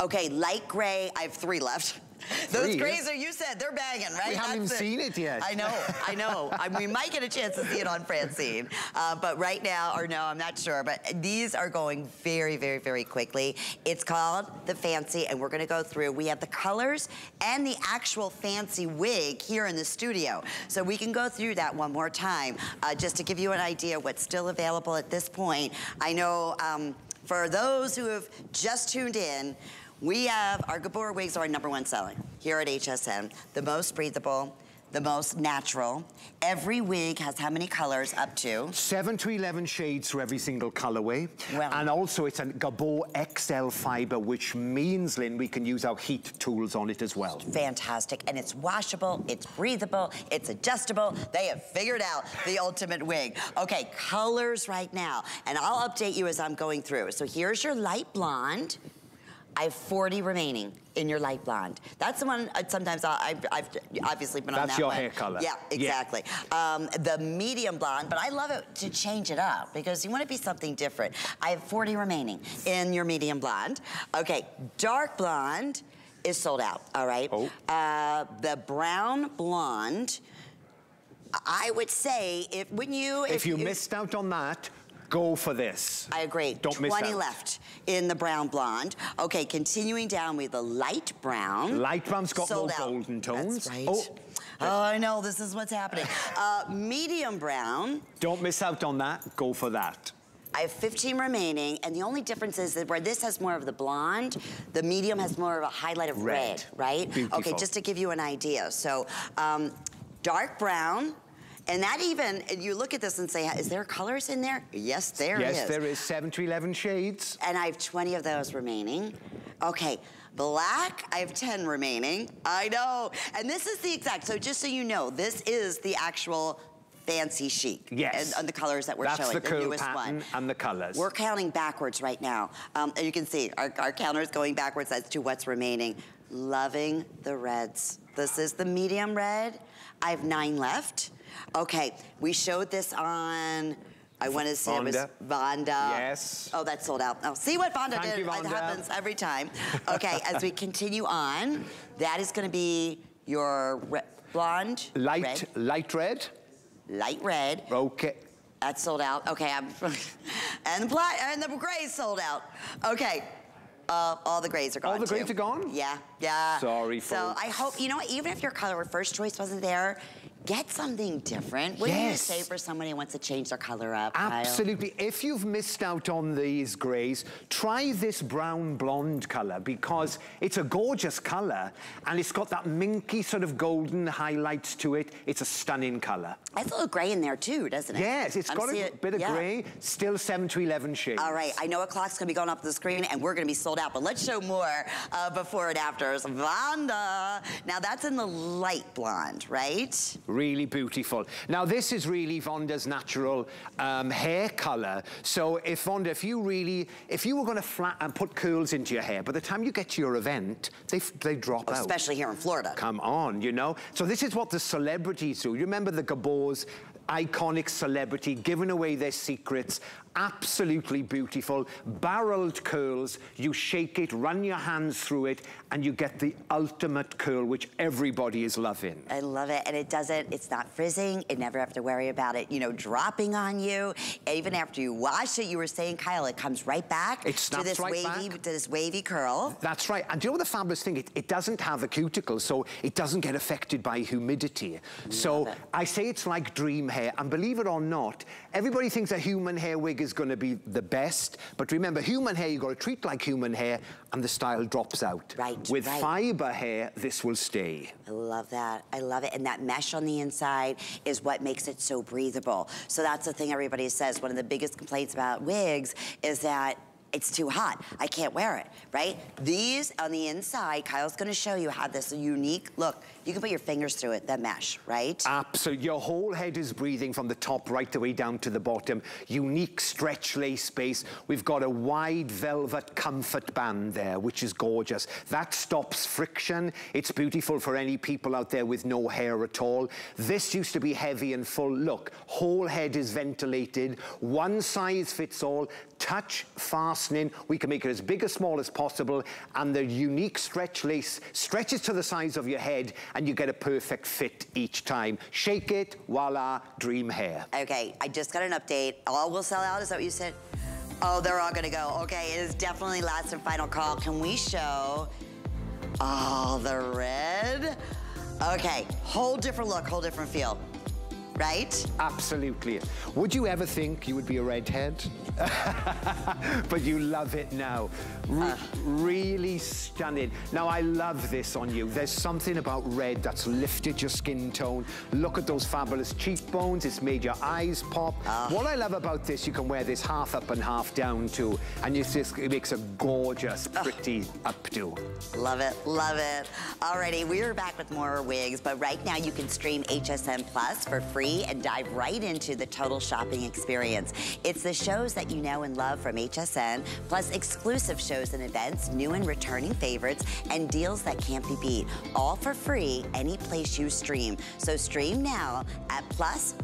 Okay, light gray. I have three left. Those grays are, you said, they're banging, right? We haven't even That's seen it yet. I know, I know. I, we might get a chance to see it on Francine. Uh, but right now, or no, I'm not sure. But these are going very, very, very quickly. It's called the Fancy, and we're gonna go through. We have the colors and the actual fancy wig here in the studio. So we can go through that one more time, uh, just to give you an idea what's still available at this point. I know um, for those who have just tuned in, we have, our Gabor wigs are our number one selling here at HSN. The most breathable, the most natural. Every wig has how many colors up to? Seven to 11 shades for every single colorway. Well- and also it's a Gabor XL fiber, which means, Lynn, we can use our heat tools on it as well. Fantastic, and it's washable, it's breathable, it's adjustable. They have figured out the ultimate wig. Okay, colors right now, and I'll update you as I'm going through. So here's your light blonde. I have 40 remaining in your light blonde. That's the one uh, sometimes I- I've, I've obviously been on that That's that your one. hair color. Yeah, Yeah. exactly. Um, the medium blonde, but I love it to change it up because you want to be something different. I have 40 remaining in your medium blonde. Okay, dark blonde is sold out, all right? Oh. Uh, the brown blonde, I would say, if when you... If you missed out on that, go for this. I agree. Don't miss 20 left in the brown blonde. Okay, continuing down with the light brown. Light brown's got Sold more out. golden tones. That's right. Oh. Oh, I know, this is what's happening. Uh, medium brown, Don't miss out on that, go for that. I have 15 remaining, and the only difference is that where this has more of the blonde, the medium has more of a highlight of red, Red. right? Beautiful. Okay, just to give you an idea. So, um, dark brown, and that even, and you look at this and say, is there colors in there? Yes, there is. yes, there is seven to 11 shades. And I have 20 of those remaining. Okay, black, I have 10 remaining. I know. And this is the exact, so just so you know, this is the actual fancy chic. Yes. And, and the colors that we're That's showing, the curl newest pattern one. and the colors. We're counting backwards right now. Um, and you can see our, our counter is going backwards as to what's remaining. Loving the reds. This is the medium red. I have nine left. Okay, we showed this on, I want to say it was Vonda. Vonda. Yes. Oh, that's sold out. Oh, see what Vonda Thank did? you, It happens every time. Okay, as we continue on, that is going to be your re- blonde, Light, red, light red. light red. Okay. That's sold out. Okay, I'm and the black and the gray's sold out. Okay. Uh, all the grays are gone. All the grays too. are gone? Yeah, yeah. Sorry, So. I hope you know what, even if your color first choice wasn't there, get something different. Yes. do you say for someone who wants to change their color up, Absolutely. Kyle? If you've missed out on these grays, try this brown blonde color because it's a gorgeous color and it's got that minky sort of golden highlights to it. It's a stunning color. It's a little gray in there too, doesn't it? Yes, it's I'm got a bit of yeah. gray, still 7 to 11 shades. All right, I know a clock's gonna be going up the screen and we're gonna be sold out, but let's show more uh, before and afters. Vonda. Now that's in the light blonde, right? Really beautiful. Now this is really Vonda's natural um, hair color. So if Vonda, if you really, if you were gonna flat and put curls into your hair, by the time you get to your event, they, they drop oh, out. Especially here in Florida. Come on, you know? So this is what the celebrities do. You remember the Gabors, iconic celebrity, giving away their secrets, absolutely beautiful, barreled curls, you shake it, run your hands through it, and you get the ultimate curl, which everybody is loving. I love it, and it doesn't, it's not frizzing, it never have to worry about it, you know, dropping on you. Even after you wash it, you were saying, Kyle, it comes right back it to this right wavy, back. to this wavy curl. That's right, and do you know the fabulous thing? It, it doesn't have a cuticle, so it doesn't get affected by humidity. Love so it. I say it's like dream hair, and believe it or not, everybody thinks a human hair wig is gonna be the best, but remember, human hair, you've got to treat like human hair, and the style drops out. Right, With right. fiber hair, this will stay. I love that. I love it. And that mesh on the inside is what makes it so breathable. So that's the thing everybody says. One of the biggest complaints about wigs is that it's too hot. I can't wear it, right? These on the inside, Kyle's gonna show you how this unique look. You can put your fingers through it, the mesh, right? Absolutely. Your whole head is breathing from the top right the way down to the bottom. Unique stretch lace base. We've got a wide velvet comfort band there, which is gorgeous. That stops friction. It's beautiful for any people out there with no hair at all. This used to be heavy and full. Look, whole head is ventilated. One size fits all. Touch fastening. We can make it as big or small as possible. And the unique stretch lace stretches to the size of your head and you get a perfect fit each time. Shake it, voila, dream hair. Okay, I just got an update. All will sell out, is that what you said? Oh, they're all gonna go. Okay, it is definitely last and final call. Can we show all the red? Okay, whole different look, whole different feel. Right? Absolutely. Would you ever think you would be a redhead? but you love it now. Re Uh. Really stunning. Now, I love this on you. There's something about red that's lifted your skin tone. Look at those fabulous cheekbones. It's made your eyes pop. Uh. What I love about this, you can wear this half up and half down too. And just, it makes a gorgeous, pretty updo. Love it, love it. Alrighty, we are back with more wigs, but right now you can stream HSN Plus for free and dive right into the total shopping experience. It's the shows that you know and love from HSN, plus exclusive shows and events, new and returning favorites, and deals that can't be beat. All for free, any place you stream. So stream now at plus.hsn.com.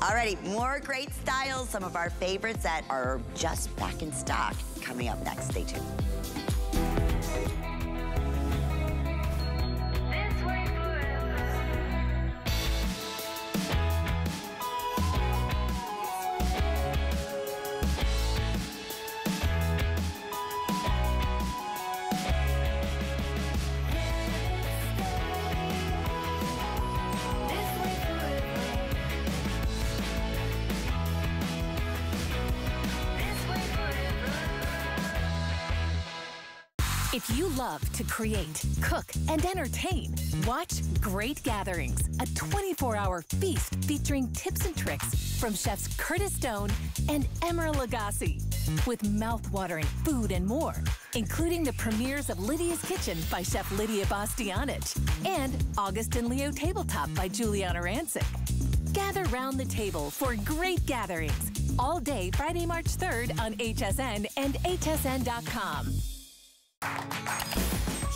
Alrighty, more great styles, some of our favorites that are just back in stock. Coming up next, stay tuned. Love to create, cook, and entertain, watch Great Gatherings, a 24 hour feast featuring tips and tricks from chefs Curtis Stone and Emeril Lagasse. With mouth-watering food and more, including the premieres of Lidia's Kitchen by Chef Lidia Bastianich and August and Leo Tabletop by Giuliana Rancic. Gather round the table for Great Gatherings all day Friday, March 3rd on HSN and hsn.com.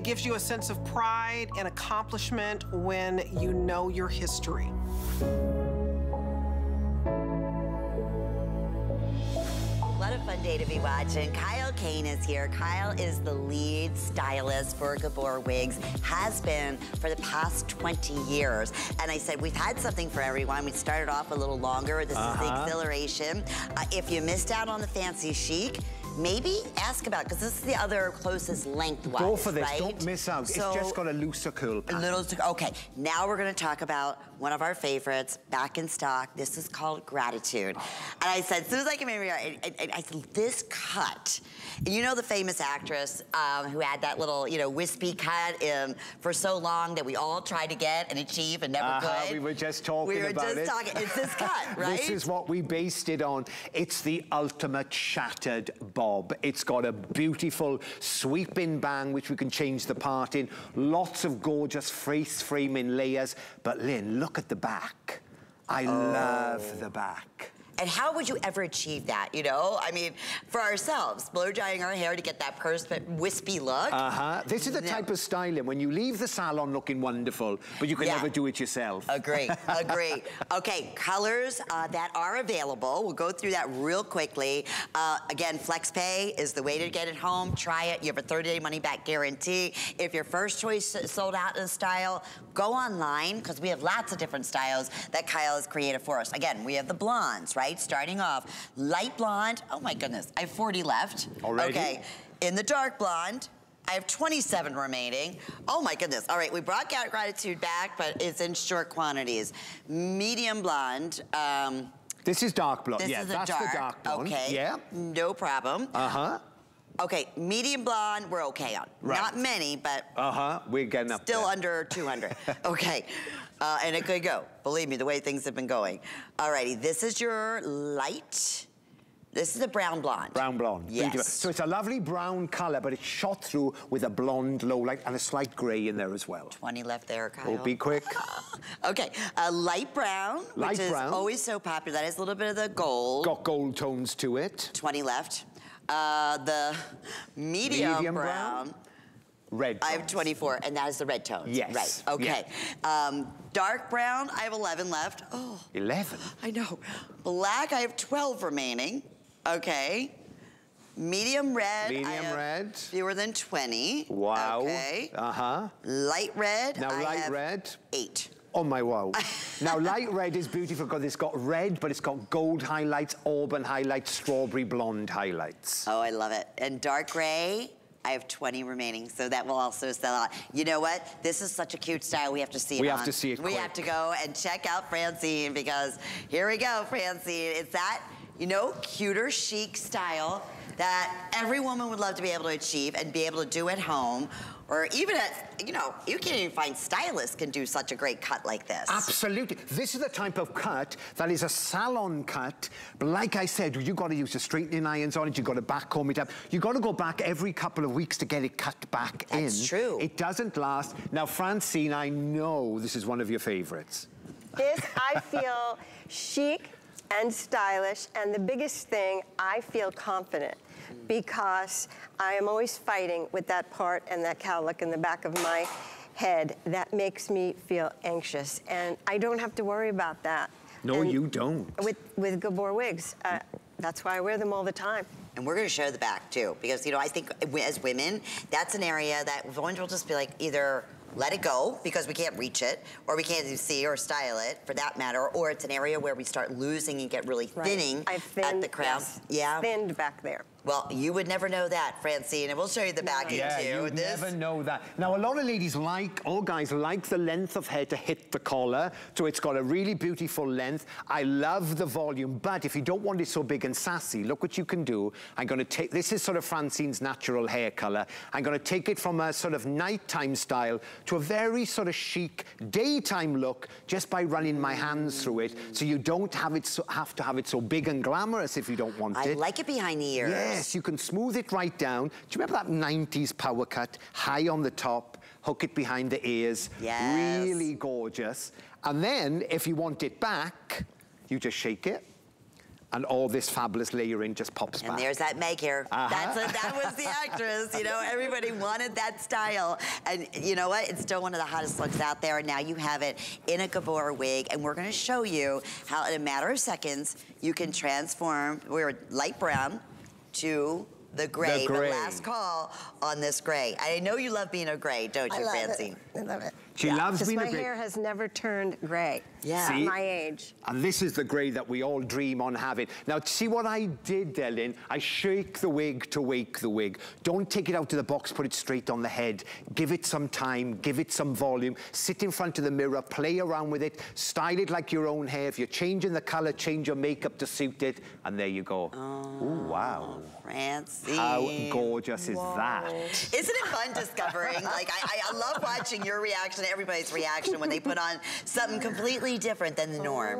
It gives you a sense of pride and accomplishment when you know your history. What a fun day to be watching. Kyle Kaine is here. Kyle is the lead stylist for Gabor Wigs, has been for the past 20 years. And I said, we've had something for everyone. We started off a little longer. This is the Uh-huh. exhilaration. Uh, if you missed out on the fancy chic, maybe ask about, because this is the other closest lengthwise, Go for this, right? don't miss out. So- it's just got a looser curl a pattern. little, okay, now we're gonna talk about one of our favorites, back in stock. This is called Gratitude. And I said, as soon as I came in here, I, I, I said, this cut, And you know the famous actress um, who had that little, you know, wispy cut in, for so long that we all tried to get and achieve and never Uh-huh, could? we were just talking about it. We were about just it. talking, it's this cut, right? This is what we based it on. It's the ultimate shattered bob. It's got a beautiful sweeping bang, which we can change the part in. Lots of gorgeous face framing layers. But Lynn, look at the back. I love the back. And how would you ever achieve that, you know? I mean, for ourselves, blow drying our hair to get that perfect wispy look. Uh-huh. This is the type of styling when you leave the salon looking wonderful, but you can Yeah. never do it yourself. Agree, agree. Okay, colors uh, that are available. We'll go through that real quickly. Uh, again, FlexPay is the way to get it home. Try it. You have a 30-day money-back guarantee. If your first choice sold out in a style, go online because we have lots of different styles that Kyle has created for us. Again, we have the blondes, right? Starting off, light blonde. Oh my goodness, I have 40 left. Already? Okay, in the dark blonde. I have 27 remaining. Oh my goodness. All right, we brought Gratitude back, but it's in short quantities. Medium blonde. Um, This is dark blonde. this yeah, that's dark. the dark blonde. Okay. Yeah. No problem. Uh-huh. Okay, medium blonde, we're okay on. Right. Not many, but Uh-huh. We're getting up still there. under 200. okay. Uh, and it could go. Believe me, the way things have been going. Alrighty, this is your light. This is a brown blonde. Brown blonde. Yes. So it's a lovely brown colour, but it's shot through with a blonde low light and a slight grey in there as well. 20 left there, Kyle. Oh, be quick. Okay, uh, light brown, Light which is always so popular. That is a little bit of the gold. Got gold tones to it. 20 left. Uh, the medium, Medium brown, brown. Red I have 24, and that is the red tones. Yes. Right, okay. Um, dark brown, I have 11 left. Oh, 11. I know. Black, I have 12 remaining. Okay. Medium red, I Medium have red. fewer than 20. Wow. Okay. Uh-huh. Light red, Now, I light have red. eight. Oh my wow. now light red is beautiful because it's got red, but it's got gold highlights, auburn highlights, strawberry blonde highlights. Oh, I love it. And dark gray, I have 20 remaining, so that will also sell out. You know what? This is such a cute style. We have to see it We have on. to see it We quick. have to go and check out Francine because here we go, Francine. It's that, you know, cuter, chic style that every woman would love to be able to achieve and be able to do at home. Or even at, you know, you can't even find stylists can do such a great cut like this. Absolutely. This is the type of cut that is a salon cut. But like I said, you've got to use the straightening irons on it. You've got to back comb it up. You've got to go back every couple of weeks to get it cut back in. That's true. It doesn't last. Now, Francine, I know this is one of your favorites. This, I feel chic and stylish, and the biggest thing, I feel confident because I am always fighting with that part and that cowlick in the back of my head that makes me feel anxious, and I don't have to worry about that. No, And you don't. With, with Gabor wigs, uh, that's why I wear them all the time. And we're going to show the back too, because you know I think as women, that's an area that women will just be like either let it go because we can't reach it, or we can't see or style it for that matter, or it's an area where we start losing and get really Right. thinning I've thinned, at the crown. yes, Yeah. thinned back there. Well, you would never know that, Francine, and we'll show you the back Yeah, too. Yeah, you never know that. Now, a lot of ladies like, or guys like the length of hair to hit the collar, so it's got a really beautiful length. I love the volume, but if you don't want it so big and sassy, look what you can do. I'm gonna take, this is sort of Francine's natural hair color. I'm gonna take it from a sort of nighttime style to a very sort of chic daytime look just by running my hands through it, so you don't have it so, have to have it so big and glamorous if you don't want I it. like it behind the ears. Yes, you can smooth it right down. Do you remember that 90s power cut? High on the top, hook it behind the ears. Yes. Really gorgeous. And then, if you want it back, you just shake it. and all this fabulous layering just pops And back. there's that Meg here. Uh-huh. That's a, that was the actress. You know, everybody wanted that style. And you know what? It's still one of the hottest looks out there. And now you have it in a Gabor wig. And we're going to show you how in a matter of seconds you can transform, we're light brown to the gray. gray. But last call on this gray. I know you love being a gray, don't you, I love Francine? it. I love it. She loves Just being a my hair has never turned gray. Yeah. At See? my age. And this is the grey that we all dream on having. Now, see what I did there, Lynn? I shake the wig to wake the wig. Don't take it out of the box, put it straight on the head. Give it some time, give it some volume. Sit in front of the mirror, play around with it, style it like your own hair. If you're changing the colour, change your makeup to suit it, and there you go. Oh, Ooh, wow. Francine. How gorgeous is that? Isn't it fun discovering? like, I, I, I love watching your reaction, everybody's reaction when they put on something completely different than the norm.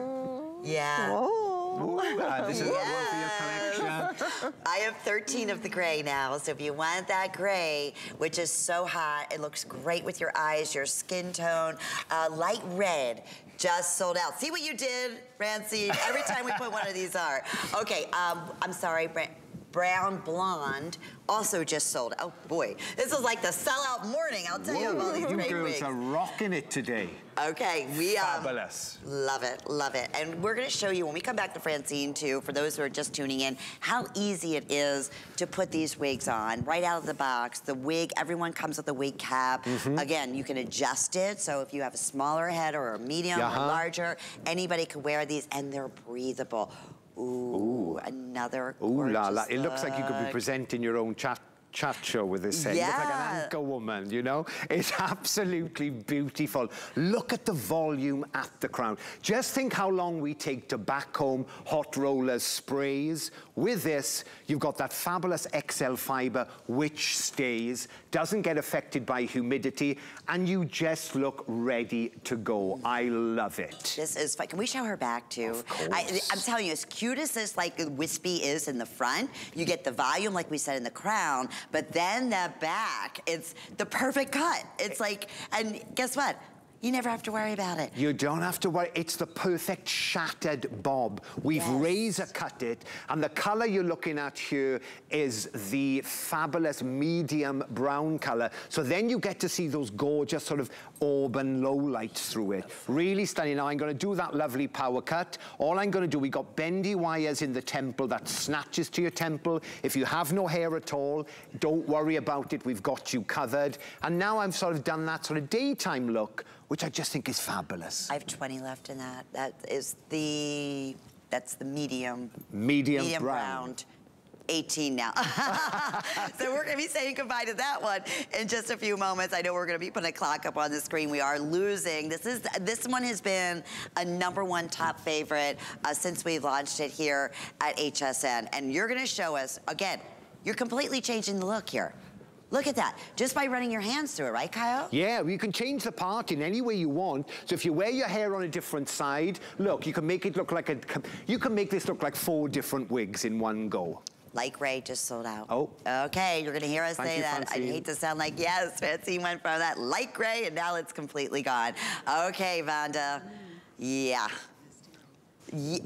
Yeah. Ooh, uh, this is what one for your collection. I have 13 of the gray now, so if you want that gray, which is so hot, it looks great with your eyes, your skin tone, uh, light red. Just sold out. See what you did, Francine? Every time we put one of these on. Okay, um, I'm sorry, Bra- brown blonde also just sold. Oh boy, this is like the sellout morning. I'll tell you about these you great girls wigs. are rocking it today. Okay, we um, Fabulous. Love it, love it. And we're gonna show you when we come back to Francine too, for those who are just tuning in, how easy it is to put these wigs on right out of the box. The wig, everyone comes with a wig cap. Mm-hmm. Again, you can adjust it. So if you have a smaller head or a medium Uh-huh. or larger, anybody can wear these and they're breathable. Ooh, another Ooh la la. It looks like you could be presenting your own chat chat show with this head. You look like an anchor woman, you know? It's absolutely beautiful. Look at the volume at the crown. Just think how long we take to back home hot rollers sprays. With this, you've got that fabulous XL fiber which stays, doesn't get affected by humidity, and you just look ready to go. I love it. This is fun. Can we show her back too? Of course. I, I'm telling you, as cute as this like wispy is in the front, you get the volume like we said in the crown, but then the back, it's the perfect cut. It's eh. like, and guess what? You never have to worry about it. You don't have to worry. It's the perfect shattered bob. We've Yes. razor cut it, and the color you're looking at here is the fabulous medium brown color. So then you get to see those gorgeous sort of auburn lowlights through it. Really stunning. Now I'm going to do that lovely power cut. All I'm going to do, we got bendy wires in the temple that snatches to your temple. If you have no hair at all, don't worry about it. We've got you covered. And now I've sort of done that sort of daytime look, which I just think is fabulous. I have 20 left in that. That is the, that's the medium. Medium, medium brown. brown. 18 now. so we're gonna be saying goodbye to that one in just a few moments. I know we're gonna be putting a clock up on the screen. We are losing. This is this one has been a number one top favorite uh, since we launched it here at HSN. And you're gonna show us, again, you're completely changing the look here. Look at that, just by running your hands through it, right, Kyle? Yeah, you can change the part in any way you want. So if you wear your hair on a different side, look, you can make it look like a, you can make this look like four different wigs in one go. Light gray just sold out. Oh. Okay, you're gonna hear us Thank say you, that. I hate to sound like, yes, Francine went from that light gray and now it's completely gone. Okay, Vonda. Yeah. Ye-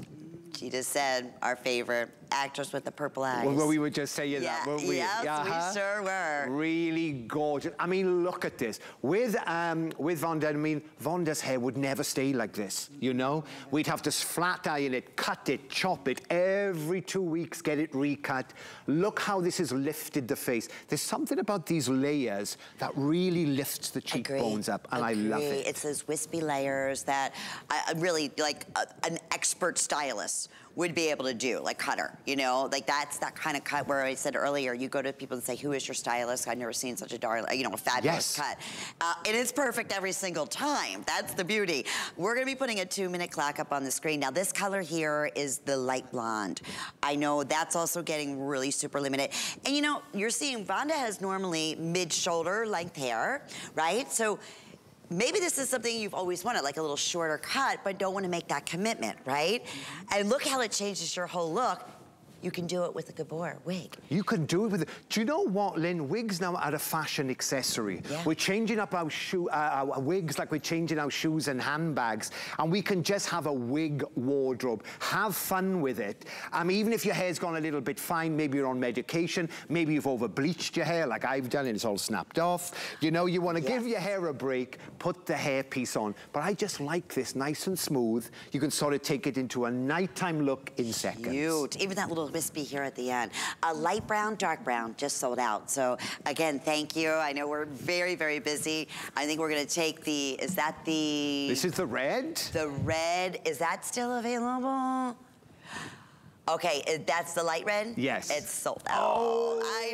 She just said our favorite actress with the purple eyes. Well, we were just saying Yeah, that, weren't we? yes, we sure were. Really gorgeous. I mean, look at this. With um, with Vonda, I mean, Vonda's hair would never stay like this, you know? We'd have to flat iron it, cut it, chop it, every two weeks get it recut. Look how this has lifted the face. There's something about these layers that really lifts the cheekbones up, and I love it. It's those wispy layers that I, I really like a, an expert stylist would be able to do, like cutter, you know, like that's that kind of cut where I said earlier, you go to people and say, who is your stylist? I've never seen such a darling, you know, a fabulous Yes. cut. Uh, it is perfect every single time. That's the beauty. We're gonna be putting a two minute clock up on the screen. Now this color here is the light blonde. I know that's also getting really super limited. And you know, you're seeing Vonda has normally mid shoulder length hair, right? So maybe this is something you've always wanted, like a little shorter cut, but don't want to make that commitment, right? Mm-hmm. And look how it changes your whole look. You can do it with a Gabor wig. You can do it with. Do you know what, Lynn? Wigs now are a fashion accessory. Yeah. We're changing up our shoe, uh, our wigs like we're changing our shoes and handbags, and we can just have a wig wardrobe. Have fun with it. Um, even if your hair's gone a little bit fine, maybe you're on medication, maybe you've over bleached your hair like I've done and it's all snapped off. You know, you want to give your hair a break, put the hairpiece on. But I just like this nice and smooth. You can sort of take it into a nighttime look in seconds. Cute. Even that little wispy here at the end. A light brown, dark brown, just sold out. So again, thank you. I know we're very, very busy. I think we're gonna take the, is that the, This is the red. the red, is that still available? Okay, that's the light red? Yes. It's sold out. Oh. I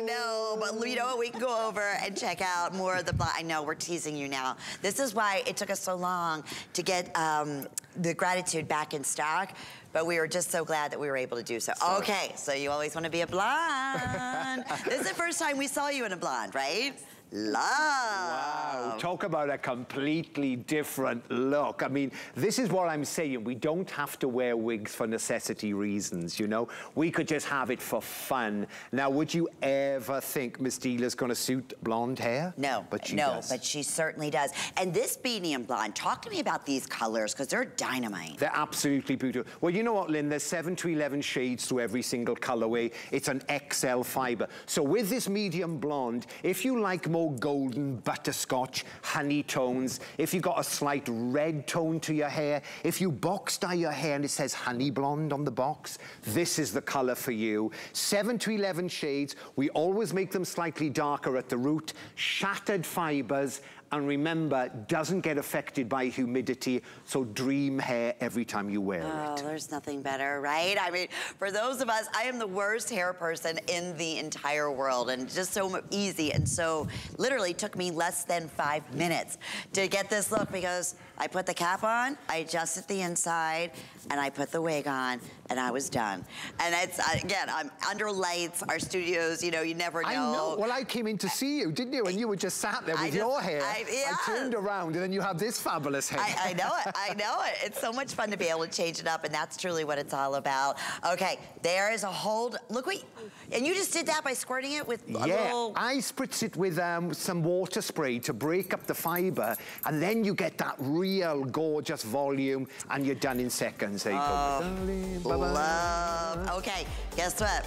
know, but you know what? We can go over and check out more of the black. I know, we're teasing you now. This is why it took us so long to get um, the gratitude back in stock, but we were just so glad that we were able to do so. Okay, so you always want to be a blonde. this is the first time we saw you in a blonde, right? Love. Wow, talk about a completely different look. I mean, this is what I'm saying. We don't have to wear wigs for necessity reasons, you know? We could just have it for fun. Now, would you ever think Miss Delia's gonna suit blonde hair? No, But she no, does. but she certainly does. And this medium blonde, talk to me about these colors because they're dynamite. They're absolutely beautiful. Well, you know what, Lynn? There's 7 to 11 shades to every single colorway. It's an XL fiber. So with this medium blonde, if you like more golden butterscotch, honey tones, if you've got a slight red tone to your hair, if you box dye your hair and it says honey blonde on the box, this is the color for you. 7 to 11 shades. We always make them slightly darker at the root, shattered fibers, and remember, doesn't get affected by humidity, so dream hair every time you wear Oh, it. there's nothing better, right? I mean, for those of us, I am the worst hair person in the entire world, and just so easy, and so literally took me less than five minutes to get this look because I put the cap on, I adjusted the inside, and I put the wig on, and I was done. And it's again, I'm under lights. Our studios, you know, you never know. I know. Well, I came in to see you, didn't you? And you were just sat there I with just- your hair. I- yeah. turned around, and then you have this fabulous hair. I, I know it. I know it. It's so much fun to be able to change it up, and that's truly what it's all about. Okay, there is a hold. Look what, and you just did that by squirting it with a yeah, little. I spritz it with um, some water spray to break up the fiber, and then you get that real gorgeous volume, and you're done in seconds. There you Oh, bye-bye. Love. Okay, guess what?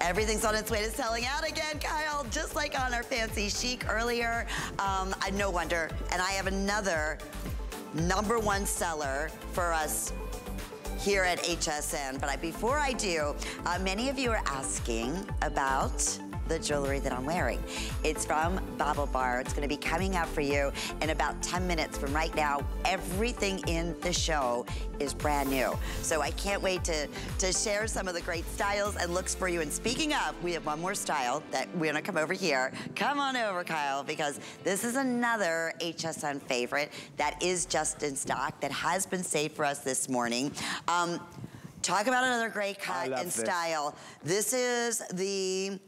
Everything's on its way to selling out again, Kyle, just like on our fancy chic earlier. Um, I- no wonder. And I have another number one seller for us here at HSN. But I, before I do, uh, many of you are asking about the jewelry that I'm wearing. It's from BaubleBar. It's going to be coming out for you in about 10 minutes from right now. Everything in the show is brand new. So I can't wait to, to share some of the great styles and looks for you. And speaking of, we have one more style that we're going to come over here. Come on over, Kyle, because this is another HSN favorite that is just in stock that has been saved for us this morning. Um, talk about another great cut and this. style. This is the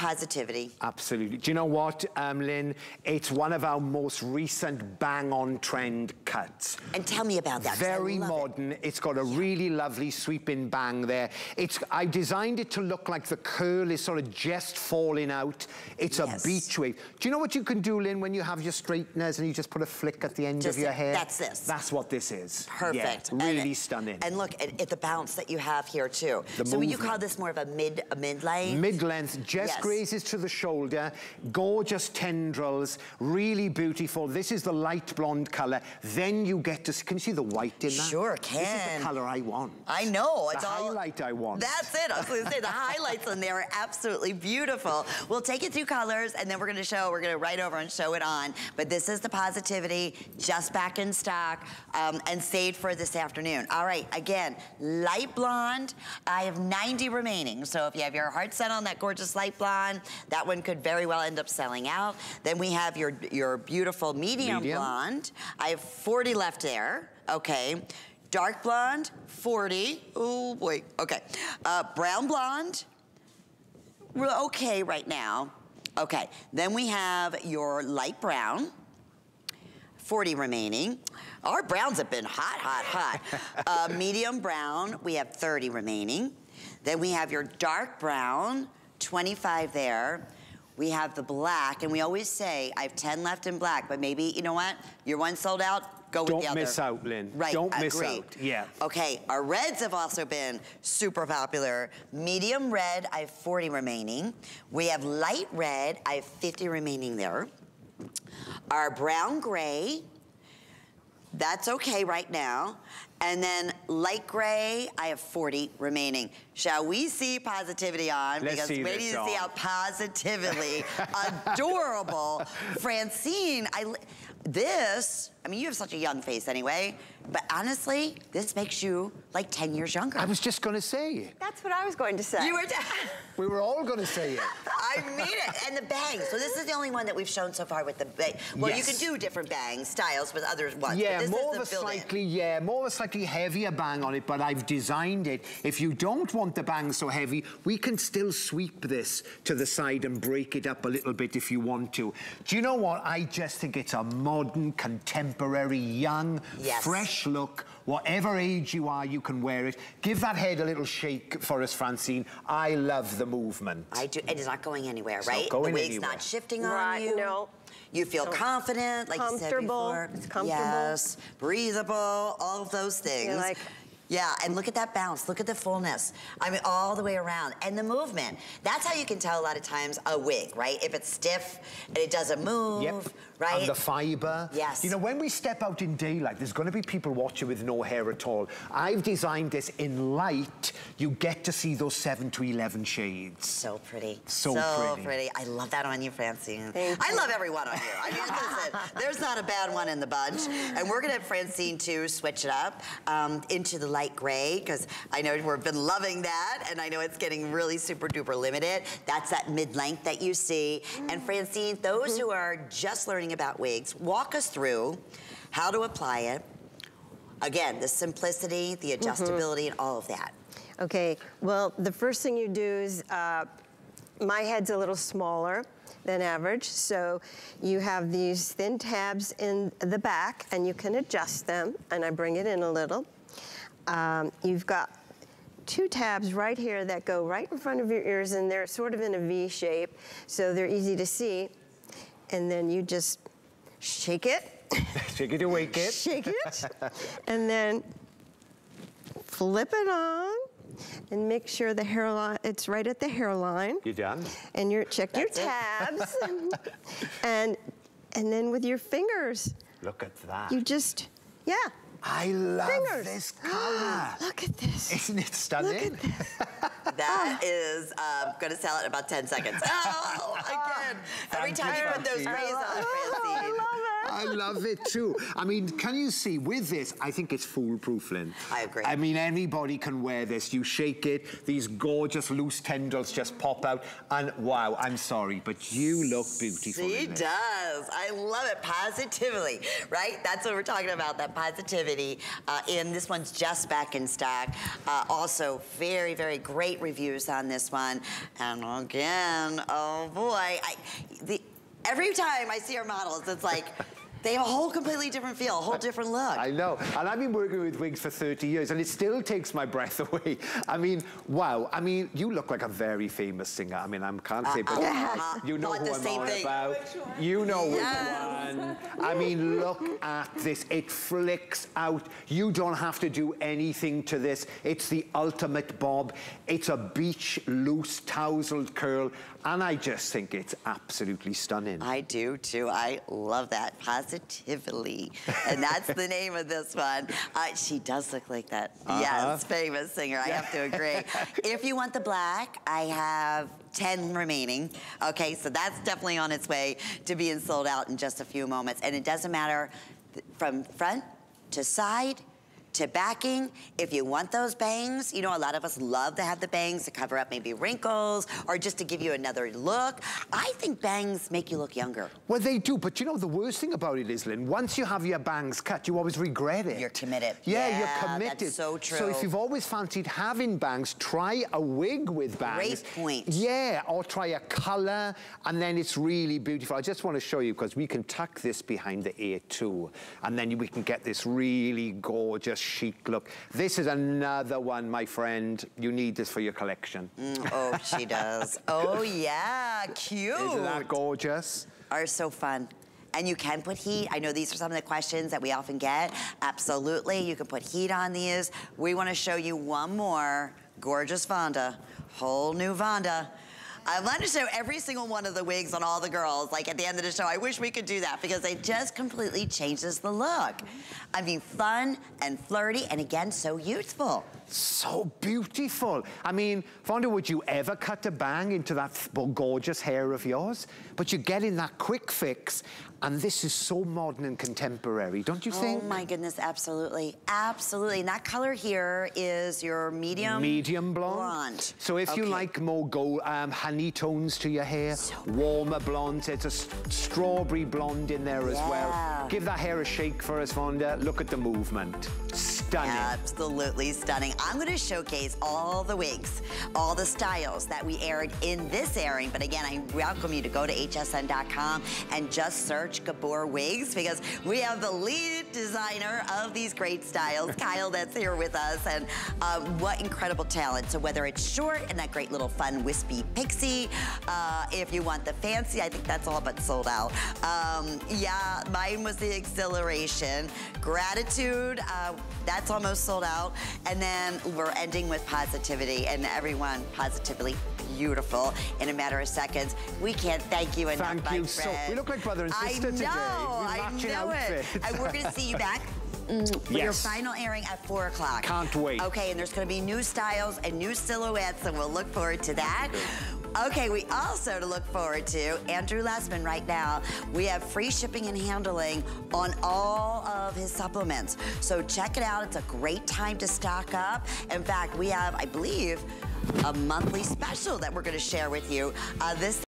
positivity. Absolutely. Do you know what, um, Lynn? It's one of our most recent bang-on trend cuts. And tell me about that. Very love it. modern. It's got a really lovely sweeping bang there. It's I designed it to look like the curl is sort of just falling out. It's Yes. a beach wave. Do you know what you can do, Lynn, when you have your straighteners and you just put a flick at the end Just- of your hair? that's this. That's what this is. Perfect. Yeah, really And- stunning. And look at, at the bounce that you have here too. The so would you call this more of a mid a mid? Mid-length, just Yes. Grazes to the shoulder, gorgeous tendrils, really beautiful. This is the light blonde color. Then you get to, can you see the white in that? Sure can. This is the color I want. I know. It's The all, highlight I want. That's it. I was going to say the highlights in there are absolutely beautiful. We'll take it through colors, and then we're going to show. We're going to write over and show it on. But this is the positivity, just back in stock, um, and saved for this afternoon. All right. Again, light blonde. I have 90 remaining. So if you have your heart set on that gorgeous light blonde, that one could very well end up selling out. Then we have your your beautiful medium, Medium. blonde. I have 40 left there. Okay. Dark blonde, 40. Oh boy. Okay. Uh, brown blonde, we're okay right now. Okay. Then we have your light brown, 40 remaining. Our browns have been hot, hot, hot. uh, medium brown, we have 30 remaining. Then we have your dark brown, 25 there. We have the black, and we always say, I have 10 left in black, but maybe, you know what? Your one sold out, go with Don't the other. miss out, Lynn. Right, Don't miss out. Yeah. Okay, our reds have also been super popular. Medium red, I have 40 remaining. We have light red, I have 50 remaining there. Our brown gray, that's okay right now. And then light gray, I have 40 remaining. Shall we see positivity on? Let's because see we need to see how positively adorable Francine. I this. I mean, you have such a young face anyway. But honestly, this makes you like 10 years younger. I was just going to say. That's what I was going to say. you were. We were all going to say it. I mean it. And the bangs. So this is the only one that we've shown so far with the bang. Well, you can do different bang styles with other ones. Yeah, this more is of the a slightly, yeah, more of a slightly heavier bang on it, but I've designed it. If you don't want the bang so heavy, we can still sweep this to the side and break it up a little bit if you want to. Do you know what? I just think it's a modern, contemporary, young, Yes. fresh look. Whatever age you are, you can wear it. Give that head a little shake for us, Francine. I love the movement. I do. It is not going anywhere, not right? going the wig's anywhere. not shifting on Right, you. no. You feel No. confident, like you said Comfortable. before. It's comfortable. Yes, breathable, all of those things. like- yeah, and look at that bounce. Look at the fullness. I mean, all the way around. And the movement. That's how you can tell a lot of times a wig, right? If it's stiff and it doesn't move, Yep. Right? And the fibre. Yes. You know, when we step out in daylight, there's going to be people watching with no hair at all. I've designed this in light. You get to see those 7 to 11 shades. So pretty. So pretty. I love that on you, Francine. Thank I you. love every one on you. I mean, listen, there's not a bad one in the bunch. And we're gonna have Francine too switch it up um, into the light gray because I know we've been loving that, and I know it's getting really super duper limited. That's that mid length that you see. And Francine, those who are just learning about wigs, walk us through how to apply it. Again, the simplicity, the adjustability, and all of that. Okay, well, the first thing you do is, uh, my head's a little smaller than average, so you have these thin tabs in the back, and you can adjust them, and I bring it in a little. Um, you've got two tabs right here that go right in front of your ears, and they're sort of in a V shape, so they're easy to see. And then you just shake it, Shake it, to wake it. shake it, and then flip it on and make sure the hairline, it's right at the hairline. You done? And you check your That's it. tabs. and and then with your fingers, Look at that. you just, yeah. I love Fingers. this colour. Look at this. Isn't it stunning? That is um, going to sell it in about 10 seconds. Oh, again. Every time you put those rays on, Francine. I love it I love it too. I mean, can you see with this? I think it's foolproof, Lynn. I agree. I mean, anybody can wear this. You shake it, these gorgeous loose tendrils just pop out, and wow, I'm sorry, but you look beautiful. She does. I love it. Positively, right? That's what we're talking about, that positivity. Uh, and this one's just back in stock. Uh, also, very, very great reviews on this one. And again, oh boy. I, the, every time I see our models, it's like they have a whole completely different feel, a whole different look. I know. And I've been working with wigs for 30 years, and it still takes my breath away. I mean, wow. I mean, you look like a very famous singer. I mean, I can't say, but uh-huh. you know who I'm same on thing. about. You know which one. I mean, look at this. It flicks out. You don't have to do anything to this. It's the ultimate bob. It's a beach loose tousled curl, and I just think it's absolutely stunning. I do too. I love that positively, and that's the name of this one. Uh, she does look like that. Uh-huh. Yes, famous singer. I have to agree. if you want the black, I have 10 remaining. Okay, so that's definitely on its way to being sold out in just a few moments, and it doesn't matter from front to side to backing. If you want those bangs, you know, a lot of us love to have the bangs to cover up maybe wrinkles or just to give you another look. I think bangs make you look younger. Well, they do, but you know, the worst thing about it is, Lynn, once you have your bangs cut, you always regret it. You're committed. Yeah, Yeah, you're committed. that's so So if you've always fancied having bangs, try a wig with bangs. Great point. Yeah, or try a colour, and then it's really beautiful. I just want to show you, because we can tuck this behind the ear too, and then we can get this really gorgeous chic look. This is another one, my friend. You need this for your collection. Mm, oh, she does. Oh, yeah, cute. Isn't that gorgeous? Are so fun. And you can put heat. I know these are some of the questions that we often get. Absolutely, you can put heat on these. We wanna show you one more gorgeous Vonda, whole new Vonda. I want to show every single one of the wigs on all the girls, like at the end of the show. I wish we could do that because it just completely changes the look. I mean, fun and flirty, and again, so youthful. So beautiful. I mean, Vonda, would you ever cut a bang into that gorgeous hair of yours? But you're getting that quick fix, and this is so modern and contemporary, don't you think? Oh my goodness, absolutely. Absolutely. And that color here is your medium Medium blonde. blonde. So if you like more gold, um, honey tones to your hair, warmer blondes, it's a strawberry blonde in there as Yeah. well. Give that hair a shake for us, Vonda. Look at the movement. Stunning. Absolutely stunning. I'm going to showcase all the wigs, all the styles that we aired in this airing. But again, I welcome you to go to hsn.com and just search Gabor Wigs because we have the lead designer of these great styles, Kyle, that's here with us. And uh, what incredible talent. So whether it's short and that great little fun wispy pixie, uh, if you want the fancy, I think that's all but sold out. Um, yeah, mine was the exhilaration. Gratitude, uh, that's almost sold out. And then we're ending with positivity and everyone positively beautiful in a matter of seconds. We can't thank you enough, Thank you so- friend. we look like brother and sister I know, today. We I know it. outfits. And we're gonna see you back mm, for your final airing at four o'clock. Can't wait. Okay, and there's gonna be new styles and new silhouettes, and we'll look forward to that. Okay, we also to look forward to Andrew Lessman right now. We have free shipping and handling on all of his supplements. So check it out. It's a great time to stock up. In fact, we have, I believe, a monthly special that we're going to share with you. Uh, this